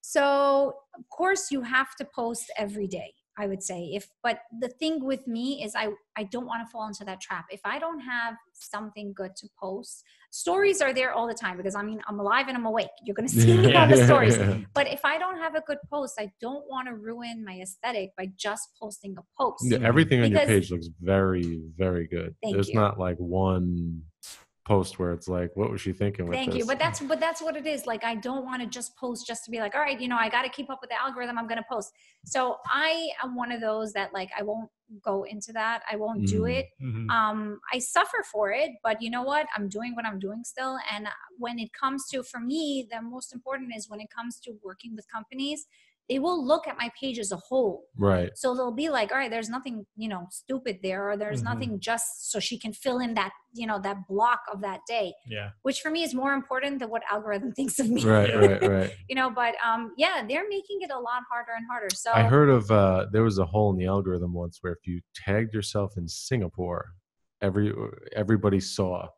So, of course, you have to post every day. I would say if, but the thing with me is I I don't want to fall into that trap. If I don't have something good to post, stories are there all the time because I mean I'm alive and I'm awake. You're gonna see me on the stories. But if I don't have a good post, I don't want to ruin my aesthetic by just posting a post. Yeah, everything on your page looks very, very good. Thank There's you. not like one post where it's like, what was she thinking with Thank this? you. But that's but that's what it is. Like I don't want to just post just to be like, all right, you know, I got to keep up with the algorithm. I'm going to post. So I am one of those that like I won't go into that. I won't do Mm. it. Mhm. Um, I suffer for it, but you know what? I'm doing what I'm doing still. And when it comes to, for me, the most important is when it comes to working with companies, they will look at my page as a whole. right. So they'll be like, all right, there's nothing, you know, stupid there, or there's Mhm. nothing just so she can fill in that, you know, that block of that day, Yeah. which for me is more important than what algorithm thinks of me. Right, right, right. you know, but um, yeah, they're making it a lot harder and harder. So I heard of uh, there was a hole in the algorithm once where if you tagged yourself in Singapore, every everybody saw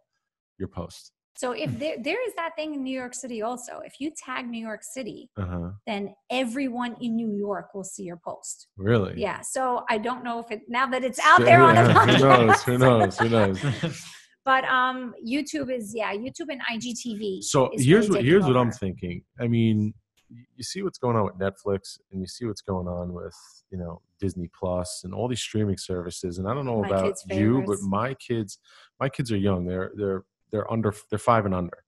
your post. So if there there is that thing in New York City also, if you tag New York City, Uh huh. then everyone in New York will see your post. Really? Yeah. So I don't know if it now that it's out there on the Yeah, Who knows? Who knows? Who knows? But um, YouTube is yeah, YouTube and IGTV. So here's what here's what I'm thinking. I mean, you see what's going on with Netflix, and you see what's going on with you know Disney Plus and all these streaming services. And I don't know My about you, but my kids, my kids are young. They're they're they're under they're five and under.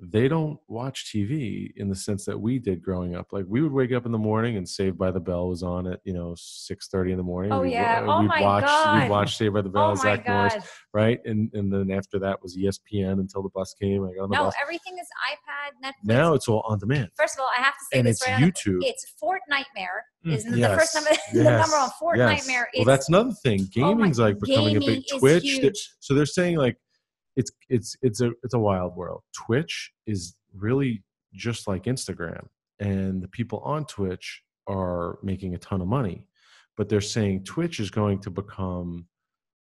They don't watch TV in the sense that we did growing up. Like we would wake up in the morning and Saved by the Bell was on at you know six thirty in the morning. Oh, wa- yeah. Oh, we'd my watch God. we'd watch Saved by the Bell. Oh Zach Morris, right? And and then after that was ESPN until the bus came. I got on the No, bus. everything is iPad, Netflix. Now it's all on demand, First of all, I have to say and this it's right on the, YouTube. It's Fort Nightmare. Is mm, Is the first number the number on Fort yes. Nightmare? Well, that's another thing. Oh my- Gaming's like becoming a big Twitch. So they're saying like it's it's it's a it's a wild world. Twitch is really just like Instagram, and the people on Twitch are making a ton of money, but they're saying Twitch is going to become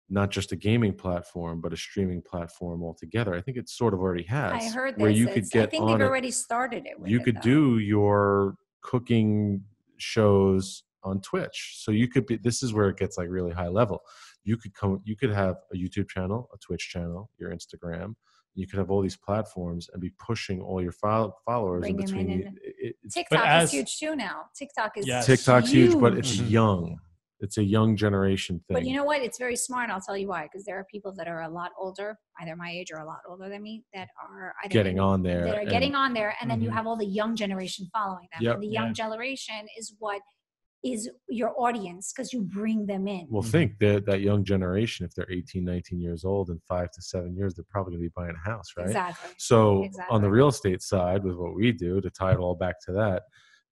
not just a gaming platform but a streaming platform altogether. I think it sort of already has. I heard this. where you It's- could get I think they've already started it. With you it, could though. do your cooking shows on Twitch. So you could be this is where it gets like really high level. You could come you could have a YouTube channel, a Twitch channel, your Instagram. You could have all these platforms and be pushing all your fol- followers Bring in 'em between in you. and- It- it's- TikTok as- is huge too now. TikTok is Yes. TikTok's huge, but it's young. It's a young generation thing. But you know what? It's very smart. I'll tell you why. Because there are people that are a lot older, either my age or a lot older than me, that are either getting on there. that are and- getting on there, and then you Mhm. have all the young generation following them. Yep. And the young Yeah. generation is what is your audience because you bring them in. Well, Mhm. think that that young generation, if they're 18, 19 years old in five to seven years, they're probably going to be buying a house, right? Exactly. So on the real estate side, with what we do to tie it all back to that,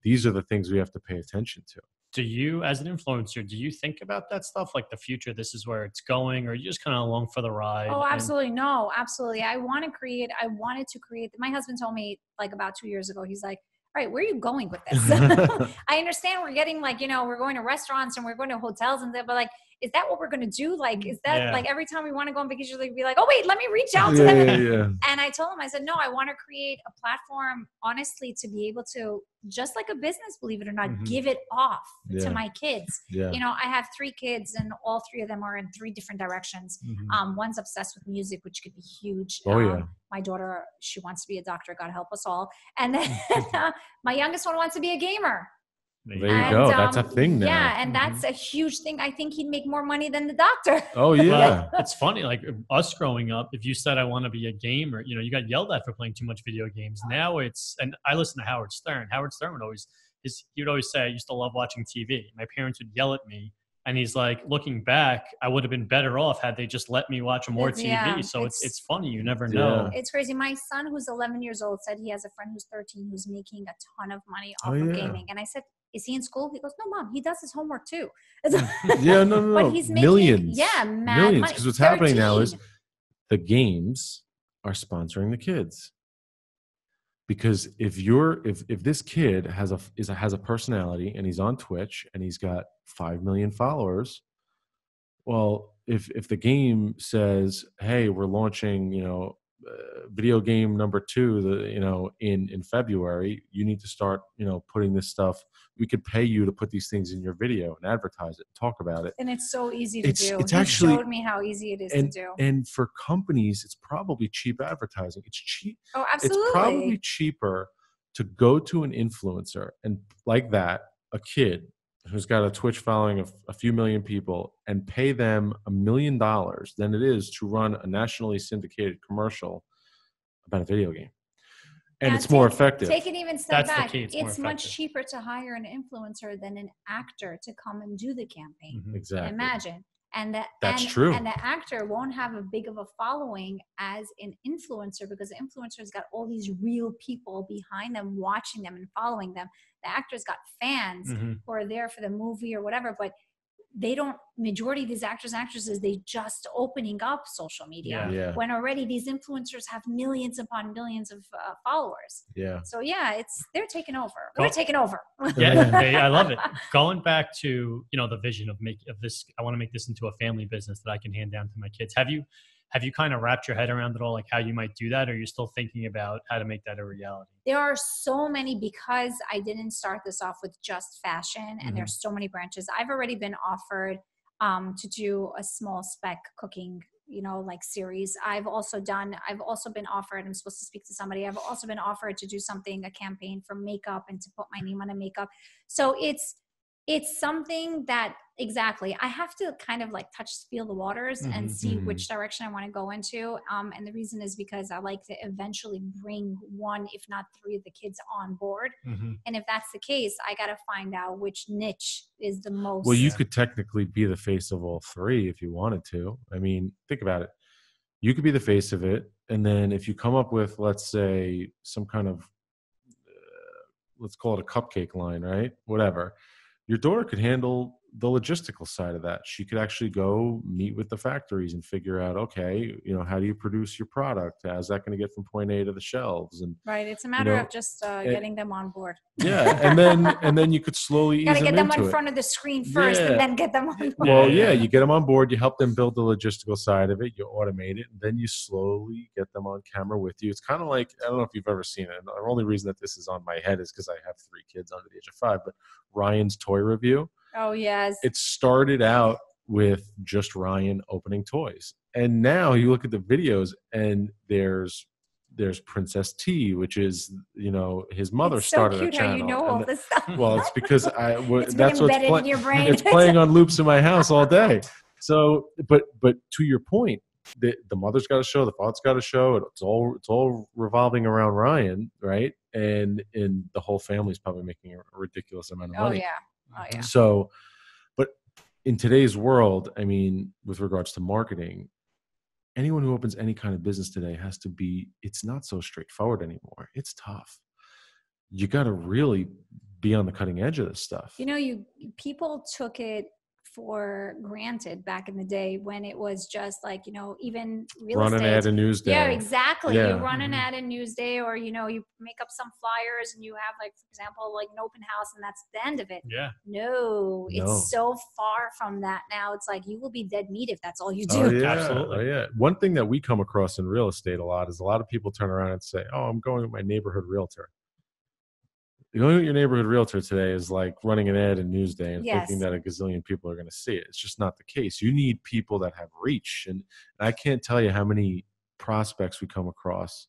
these are the things we have to pay attention to. do you, as an influencer, do you think about that stuff, like the future? This is where it's going, or you just kind of along for the ride? Oh, and- absolutely. No, absolutely. I want to create, I wanted to create, my husband told me like about two years ago, he's like, all right, where are you going with this? I understand we're getting like, you know, we're going to restaurants and we're going to hotels and that, but like, is that what we're going to do? Like, is that Yeah. like every time we want to go on vacation, like be like, oh, wait, let me reach out to yeah, them. yeah, yeah. And I told him, I said, no, I want to create a platform, honestly, to be able to, just like a business, believe it or not, Mhm. give it off Yeah. to my kids. yeah. You know, I have three kids and all three of them are in three different directions. Mhm. Um, one's obsessed with music, which could be huge. Oh, yeah. Um, my daughter, she wants to be a doctor. God help us all. And then my youngest one wants to be a gamer. There you And, go. That's a um, thing now. Yeah, and that's a huge thing. I think he'd make more money than the doctor. Oh Well, yeah. it's funny. Like us growing up, if you said I want to be a gamer, you know, you got yelled at for playing too much video games. Now it's, and I listen to Howard Stern. Howard Stern would always, his, he would always say, I used to love watching TV. My parents would yell at me. And he's like, looking back, I would have been better off had they just let me watch more TV. yeah, so it's, it's- it's funny. You never Yeah. know. It's crazy. My son, who's 11 years old, said he has a friend who's 13 who's making a ton of money off Oh, of yeah. gaming. And I said, Is he in school? He goes, No, mom, he does his homework too. Yeah, no, no, But he's making- millions. yeah, mad millions. Because what's happening now is the games are sponsoring the kids. Because if you're if if this kid has a is a, has a personality and he's on Twitch and he's got five million followers, well, if if the game says, "Hey, we're launching," you know, uh, video game number two, the you know, in in February, you need to start, you know, putting this stuff. We could pay you to put these things in your video and advertise it, talk about it. And it's so easy to It's- do. it's He actually- showed me how easy it is and to do. and for companies, it's probably cheap advertising. It's cheap. oh, absolutely. It's probably cheaper to go to an influencer and like that, a kid who's got a Twitch following of a few million people, and pay them a million dollars than it is to run a nationally syndicated commercial about a video game. And Yeah, it's more effective. Take it even step That's back. key, it's It's much cheaper to hire an influencer than an actor to come and do the campaign. Mhm. exactly. Imagine. And the, That's and, true. And the actor won't have a big of a following as an influencer because the influencer's got all these real people behind them, watching them and following them. The actor's got fans Mhm. who are there for the movie or whatever, but they don't. Majority of these actors and actresses, they just opening up social media Yeah. Yeah, when already these influencers have millions upon millions of uh, followers. yeah. So yeah, it's they're taking over. Well- We're taking over. yeah, yeah, I love it. Going back to you know the vision of make of this, I want to make this into a family business that I can hand down to my kids. Have you have you kind of wrapped your head around it all, like how you might do that, or you're still thinking about how to make that a reality? there are so many because I didn't start this off with just fashion, and Mhm. there's so many branches. I've already been offered um, to do a small spec cooking, you know, like series. I've also done. I've also been offered. I'm supposed to speak to somebody. I've also been offered to do something, a campaign for makeup, and to put my name on a makeup. So it's it's something that exactly i have to kind of like touch feel the waters and Mhm, see which direction i want to go into um, and the reason is because i like to eventually bring one if not three of the kids on board Mm-hmm. and if that's the case i got to find out which niche is the most Well, you could technically be the face of all three if you wanted to. I mean, think about it. You could be the face of it, and then if you come up with, let's say, some kind of, uh, let's call it a cupcake line, right? Whatever. Your daughter could handle the logistical side of that. She could actually go meet with the factories and figure out, okay, you know, how do you produce your product? How's that going to get from point A to the shelves? And right it's a matter know, of just uh, it- getting them on board yeah, and then and then you could slowly ease got to get them into in it. front of the screen first Yeah. and then get them on board Well, Yeah, yeah, yeah. you get them on board, you help them build the logistical side of it, you automate it, and then you slowly get them on camera with you. It's kind of like I don't know if you've ever seen it. And the only reason that this is on my head is because I have three kids under the age of five. But Ryan's toy review, oh yes it started out with just Ryan opening toys, and now you look at the videos, and there's there's Princess T, which is you know his mother so started cute a how channel. you know all th- this stuff well, it's because I w- it's that's what's embedded play- in your brain it's playing on loops in my house all day. So, but but to your point, the the mother's got a show, the father's got a show. It's all it's all revolving around Ryan, right? And and the whole family's probably making a ridiculous amount of oh, money. oh yeah oh yeah So, but in today's world, I mean, with regards to marketing, anyone who opens any kind of business today has to be. It's not so straightforward anymore. It's tough. You got to really be on the cutting edge of this stuff. you know you people took it for granted back in the day when it was just like you know even real run estate an ad in Newsday. yeah exactly Yeah. you run an Mhm. ad in newsday or you know you make up some flyers and you have like for example like an open house and that's the end of it Yeah, no, No. it's so far from that now it's like you will be dead meat if that's all you do Oh yeah, Absolutely. oh, yeah. One thing that we come across in real estate a lot is a lot of people turn around and say, "Oh, I'm going with my neighborhood realtor." Going with your neighborhood realtor today is like running an ad in Newsday and Yes. thinking that a gazillion people are going to see it. It's just not the case. You need people that have reach, and, and I can't tell you how many prospects we come across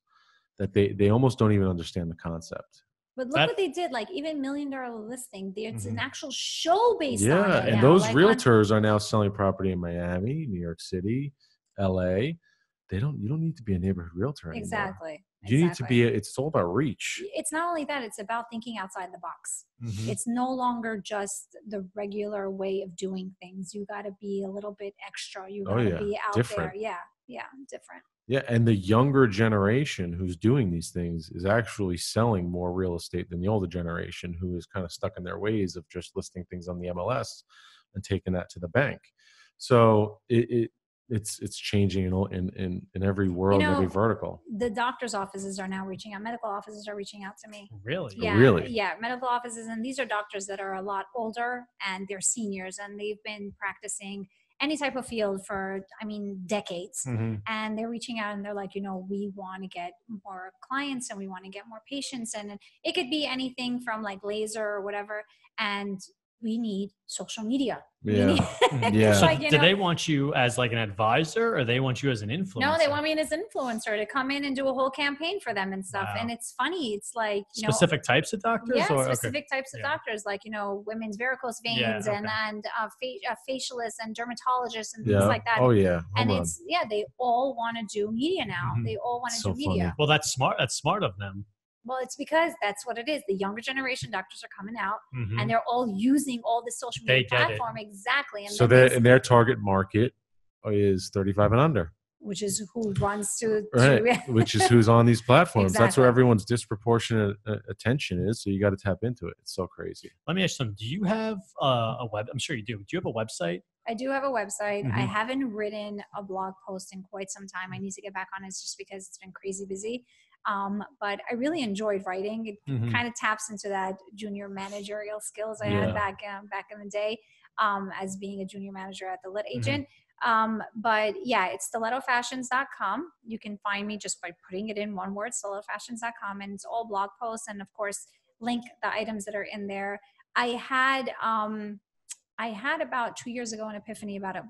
that they they almost don't even understand the concept. but look That- what they did like even million dollar listing it's an Mhm. actual show based on yeah, it and now, those like on- realtors are now selling property in Miami, New York City, L.A. They don't. You don't need to be a neighborhood realtor anymore. exactly You need to be. A, it's all about reach. it's not only that it's about thinking outside the box Mhm. it's no longer just the regular way of doing things you got to be a little bit extra you Oh, got to yeah. be out Different. there yeah yeah different Yeah, and the younger generation who's doing these things is actually selling more real estate than the older generation who is kind of stuck in their ways of just listing things on the MLS and taking that to the bank. So it, it it's it's changing in all- in in, in every world, and every vertical. the doctor's offices are now reaching out medical offices are reaching out to me really. yeah Really? yeah medical offices and these are doctors that are a lot older and they're seniors and they've been practicing any type of field for i mean decades Mhm. and they're reaching out and they're like you know we want to get more clients and we want to get more patients and it could be anything from like laser or whatever and we need social media Yeah. need- Mhm. Yeah. So like, you do they want you as like an advisor or they want you as an influencer? no they want me as an influencer to come in and do a whole campaign for them and stuff Wow. and it's funny it's like you know specific types of doctors yeah, or okay. specific types of Yeah. doctors like you know women's varicose veins Yeah, and okay. and uh, fa- uh, facialists and dermatologists and Yeah. things like that Oh yeah. and on. it's yeah they all want to do media now Mhm. they all want to So do media funny. well that's smart that's smart of them well it's because that's what it is the younger generation doctors are coming out Mhm. and they're all using all the social They media get it. platform exactly and So then their and their target market is 35 and under, which is who runs to, right? to Which is who's on these platforms. That's where everyone's disproportionate uh, attention is. So you got to tap into it. It's so crazy. let me ask you something do you have uh, a web i'm sure you do do you have a website I do have a website. I Mhm. haven't written a blog post in quite some time. I need to get back on it just because it's been crazy busy. Um, but I really enjoyed writing. It Mhm. kind of taps into that junior managerial skills I Yeah. had back um, back in the day um, as being a junior manager at the lit Mm-hmm. agent. Um, but yeah, it's stilettofashions.com. You can find me just by putting it in one word, stilettofashions.com, and it's all blog posts and of course link the items that are in there. I had um, I had about two years ago an epiphany about a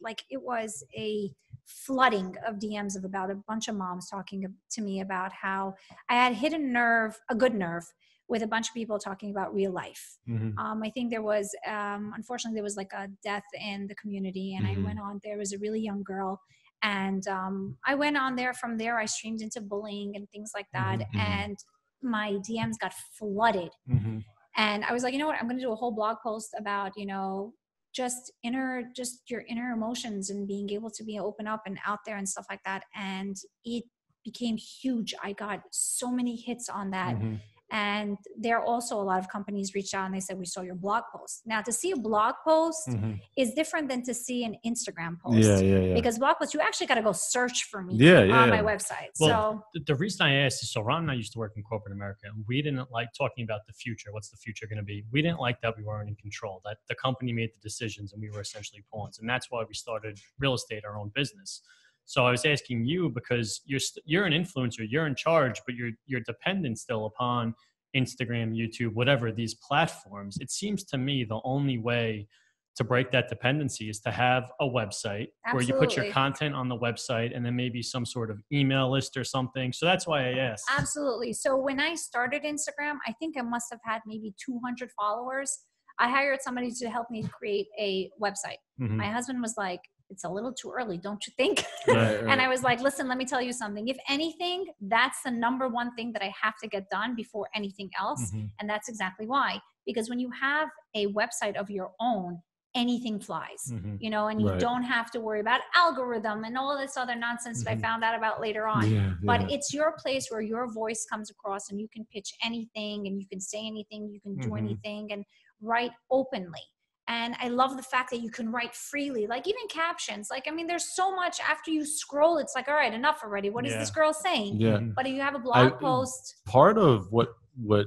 like it was a flooding of DMs of about a bunch of moms talking to me about how I had hit a nerve, a good nerve, with a bunch of people talking about real life. Mhm. Um, I think there was, um, unfortunately, there was like a death in the community, and Mhm. I went on. There was a really young girl, and um, I went on there. From there, I streamed into bullying and things like that, Mhm, mhm. and my DMs got flooded. Mhm. And I was like, you know what? I'm going to do a whole blog post about, you know, just inner, just your inner emotions and being able to be open up and out there and stuff like that. And it became huge. I got so many hits on that. Mhm. And there are also a lot of companies reached out and they said, we saw your blog post. Now, to see a blog post Mhm. is different than to see an Instagram post. Yeah, yeah, yeah. Because blog post, you actually got to go search for me Yeah, yeah, on my website. Well, so the, the reason I asked is so Ron and I used to work in corporate America, and we didn't like talking about the future. What's the future going to be? We didn't like that we weren't in control. That the company made the decisions, and we were essentially pawns. And that's why we started real estate, our own business. So I was asking you because you're st- you're an influencer, you're in charge, but you're you're dependent still upon Instagram, YouTube, whatever these platforms. It seems to me the only way to break that dependency is to have a website where you put your content on the website and then maybe some sort of email list or something. So that's why I asked. Absolutely. So when I started Instagram, I think I must have had maybe 200 followers. I hired somebody to help me create a website. Mhm. My husband was like, it's a little too early, don't you think? Right, and. I was like, listen, let me tell you something. If anything, that's the number one thing that I have to get done before anything else. Mhm. And that's exactly why. Because when you have a website of your own, anything flies Mhm. you know and you Right. don't have to worry about algorithm and all this other nonsense that i Mhm. found out about later on yeah, but yeah. it's your place where your voice comes across and you can pitch anything and you can say anything you can do Mhm. anything and write openly and i love the fact that you can write freely like even captions like i mean there's so much after you scroll it's like all right enough already what is Yeah. this girl saying yeah. Mhm. but if you have a blog I- post part of what what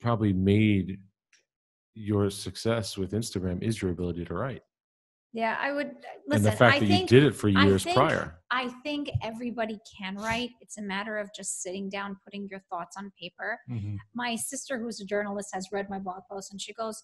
probably made your success with Instagram is your ability to write yeah i would and the fact i that think you did it for I years think- prior. I think everybody can write. It's a matter of just sitting down, putting your thoughts on paper. Mhm. My sister, who's a journalist, has read my blog post and she goes,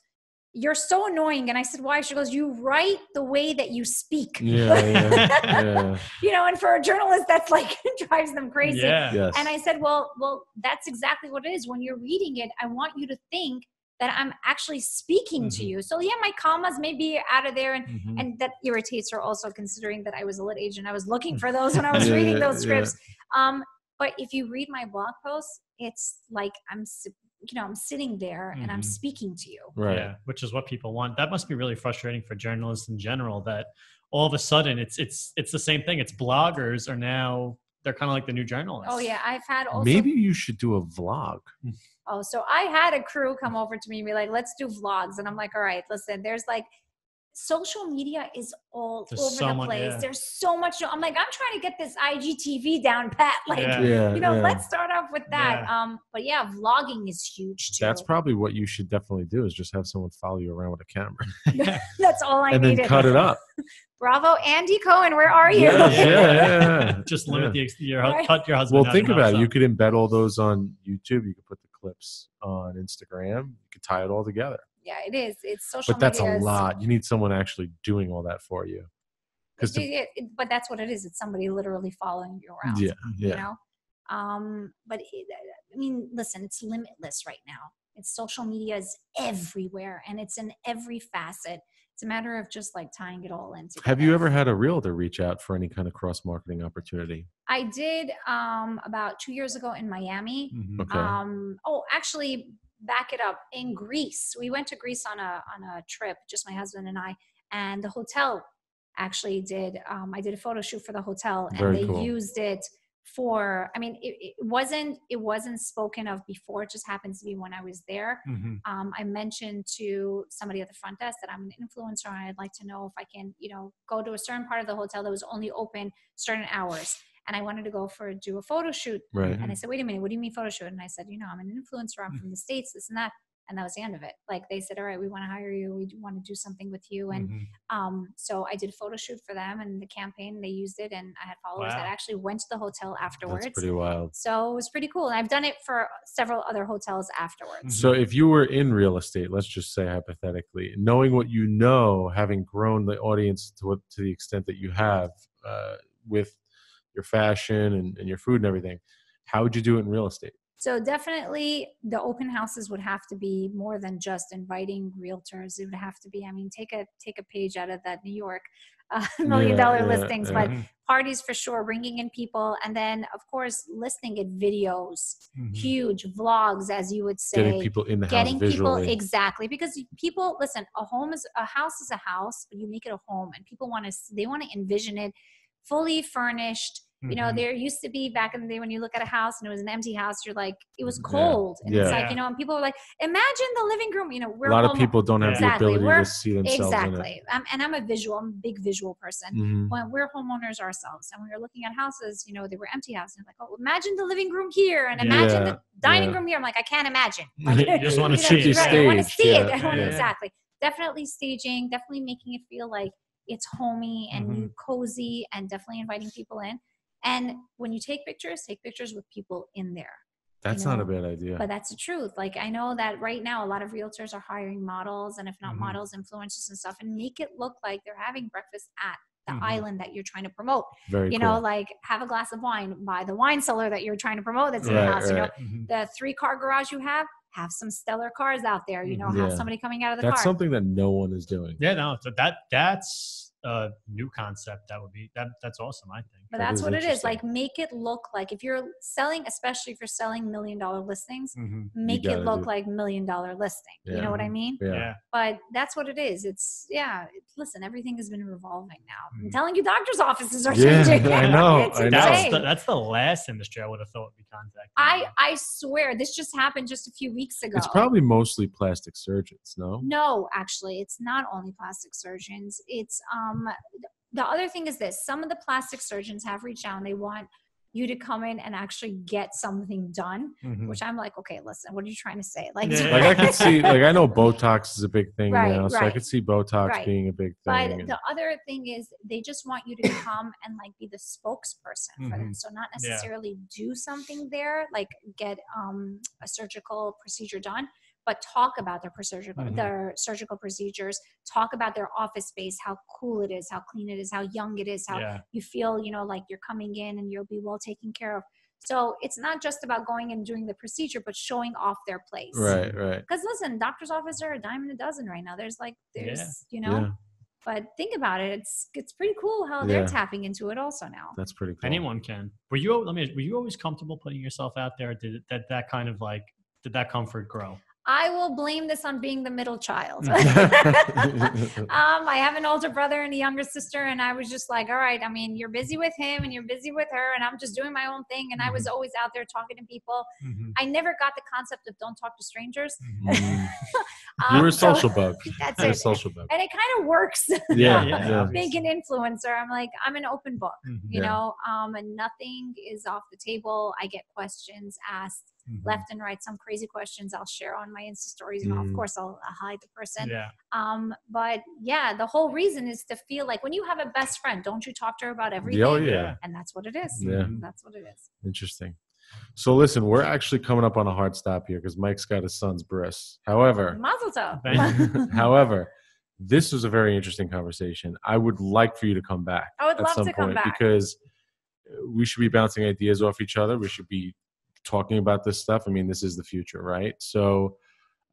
You're so annoying. And I said, Why? She goes, You write the way that you speak. Yeah, yeah, yeah. You know, and for a journalist, that's like drives them crazy. Yeah. Yes. And I said, Well, well, that's exactly what it is. When you're reading it, I want you to think that I'm actually speaking to Mhm. you. So yeah, my commas may be out of there and Mhm. and that irritates her also considering that i was a lit agent i was looking for those when i was Yeah, reading yeah, those yeah. scripts um but if you read my blog posts it's like i'm si- you know i'm sitting there and i'm Mhm. speaking to you right. Yeah, which is what people want. That must be really frustrating for journalists in general. That all of a sudden it's it's it's the same thing. It's bloggers are now they're kind of like the new journalists. oh yeah i've had also Maybe you should do a vlog. oh so i had a crew come over to me and be like let's do vlogs and i'm like all right listen there's like social media is all There's over so the much- place yeah. there's so much i'm like i'm trying to get this igtv down pat like Yeah. Yeah, you know yeah. let's start off with that Yeah. um but yeah vlogging is huge too That's probably what you should definitely do is just have someone follow you around with a camera That's all I and then cut it up. Bravo, Andy Cohen, where are you? Yes, yeah, yeah, yeah. Just limit Yeah. the your Right. cut your husband. Well, think enough, about it. You could embed all those on YouTube. You could put the clips on Instagram. You could tie it all together. Yeah, it is. It's social But that's a lot. You need someone actually doing all that for you. Because but that's what it is. It's somebody literally following you around. yeah, You yeah, know, um, but it, I mean, listen, it's limitless right now. It's social media is everywhere, and it's in every facet. It's a matter of just like tying it all into. Have you ever had a realtor reach out for any kind of cross marketing opportunity? I did um, about two years ago in Miami. Mhm. Okay. Um, oh, actually, back it up. In Greece, we went to Greece on a on a trip, just my husband and I, and the hotel actually did. Um, I did a photo shoot for the hotel, and Very they cool. used it for. I mean, it, it wasn't it wasn't spoken of before. It just happens to be when I was there. Mhm. Um, I mentioned to somebody at the front desk that I'm an influencer and I'd like to know if I can, you know, go to a certain part of the hotel that was only open certain hours. And I wanted to go for do a photo shoot. Right. And I said, wait a minute, what do you mean photo shoot? And I said, you know, I'm an influencer. I'm from the States, this and that. And that was the end of it. Like they said, all right, we want to hire you. We want to do something with you. And Mhm. um, so I did a photo shoot for them and the campaign, they used it. And I had followers that actually went to the hotel afterwards. That's pretty wild. so it was pretty cool. And I've done it for several other hotels afterwards. So if you were in real estate, let's just say hypothetically, knowing what you know, having grown the audience to what, to the extent that you have uh, with your fashion and, and your food and everything, how would you do it in real estate? So definitely the open houses would have to be more than just inviting realtors. It would have to be, I mean, take a take a page out of that New York uh, million dollar yeah, listings, yeah. but Mhm. parties for sure, bringing in people, and then of course listing it videos, Mhm. huge vlogs, as you would say. Getting people in the house getting people visually. exactly because people listen a home is a house is a house but you make it a home and people want to they want to envision it fully furnished you know Mhm. there used to be back in the day when you look at a house and it was an empty house you're like it was Yeah. cold and it's like you know and people were like imagine the living room you know we're a lot of people don't have Exactly, the ability we're- to see themselves exactly um, and i'm a visual i'm a big visual person. Mhm. when we're homeowners ourselves and we were looking at houses, you know, they were empty houses. And I'm like, oh, imagine the living room here and imagine Yeah, the dining yeah. room here. I'm like, I can't imagine. You just wanna see it. right, I want to see yeah, it. I want yeah. exactly. Definitely staging. Definitely making it feel like it's homey and Mm-hmm. cozy, and definitely inviting people in. And when you take pictures, take pictures with people in there. That's you not a bad idea. But that's the truth. Like I know that right now, a lot of realtors are hiring models, and if not Mhm. models, influencers and stuff, and make it look like they're having breakfast at the Mhm. island that you're trying to promote. Very You cool. know, like have a glass of wine by the wine cellar that you're trying to promote that's in Right, the house. You know, right. Mhm. the three car garage you have, have some stellar cars out there. You know, have Yeah. somebody coming out of the That's car. something that no one is doing. Yeah, no, that that's a new concept. That would be that. That's awesome. I think. But That that's is what it is. Like make it look like if you're selling, especially if you're selling million dollar listings, Mhm. make it look do- like million dollar listing. You know what I mean? Yeah. Yeah. But that's what it is. It's yeah. it- Listen, everything has been revolving now. I'm Mhm. telling you, doctors' offices are Yeah, changing. I know, it's I know. That's the, that's the last industry I would have thought would be contacted. I I swear this just happened just a few weeks ago. It's probably mostly plastic surgeons, no? no, actually, it's not only plastic surgeons. It's um the other thing is this: some of the plastic surgeons have reached out and they want you to come in and actually get something done. Mhm. Which I'm like, okay, listen, what are you trying to say? Like, Yeah. Like I could see, like I know Botox is a big thing Right, now, so I could see Botox Right. being a big thing. But and- the other thing is, they just want you to come and like be the spokesperson for them. Mhm. So not Yeah. necessarily do something there, like get um, a surgical procedure done, but talk about their surgical Mhm. their surgical procedures. Talk about their office space, how cool it is, how clean it is, how young it is, how yeah. you feel, you know, like you're coming in and you'll be well taken care of. So it's not just about going and doing the procedure, but showing off their place. right, right. Because listen, doctor's office are a dime and a dozen right now. There's like, there's, Yeah. you know, Yeah, but think about it. It's it's pretty cool how they're Yeah. tapping into it also now. that's pretty cool. Anyone can. Were you? Let me. Were you always comfortable putting yourself out there? Did that that kind of like did that comfort grow? I will blame this on being the middle child. Um, I have an older brother and a younger sister, and I was just like, all right. I mean, you're busy with him, and you're busy with her, and I'm just doing my own thing. And I was always out there talking to people. Mhm. I never got the concept of don't talk to strangers. Mm. Um, You're a so- social bug. That's You're a it. social bug. And it kind of works. Yeah, yeah, yeah. obviously. Being an influencer, I'm like, I'm an open book. Mhm. you Yeah. know um and nothing is off the table i get questions asked Mhm. left and right. Some crazy questions I'll share on my Insta stories. You know, Mm. of course, I'll, I'll hide the person. Yeah. Um, but yeah, the whole reason is to feel like when you have a best friend, don't you talk to her about everything? Oh yeah, And that's what it is. Yeah. That's what it is. interesting. So listen, we're actually coming up on a hard stop here because Mike's got his son's bris. However, Mazel tov. However, this was a very interesting conversation. I would like for you to come back I would at love some to come point back. because we should be bouncing ideas off each other. We should be talking about this stuff. I mean, this is the future, right? So,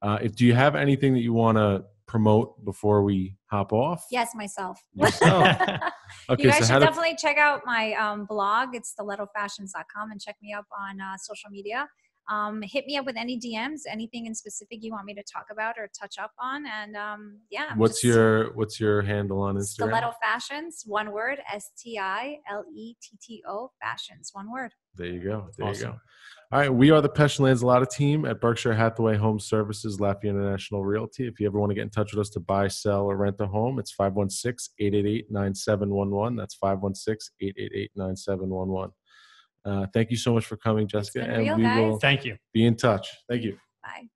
uh, if do you have anything that you want to promote before we hop off? yes, myself. Yourself. Okay, you guys so should how do, definitely check out my um, blog. It's stilettofashions.com and check me up on uh, social media. Um, hit me up with any DMs, anything in specific you want me to talk about or touch up on. And um, yeah, I'm what's just- your what's your handle on Instagram? Stiletto Fashions, one word, S T I L E T T O Fashions, one word. There you go. There you go. All right, we are the Pesce Lanzillotta team at Berkshire Hathaway Home Services, Laffey International Realty. If you ever want to get in touch with us to buy, sell, or rent a home, it's 516-888-9711. That's 516-888-9711. Uh, thank you so much for coming, Jessica. And we guys. will thank you. Be in touch. Thank you. Bye.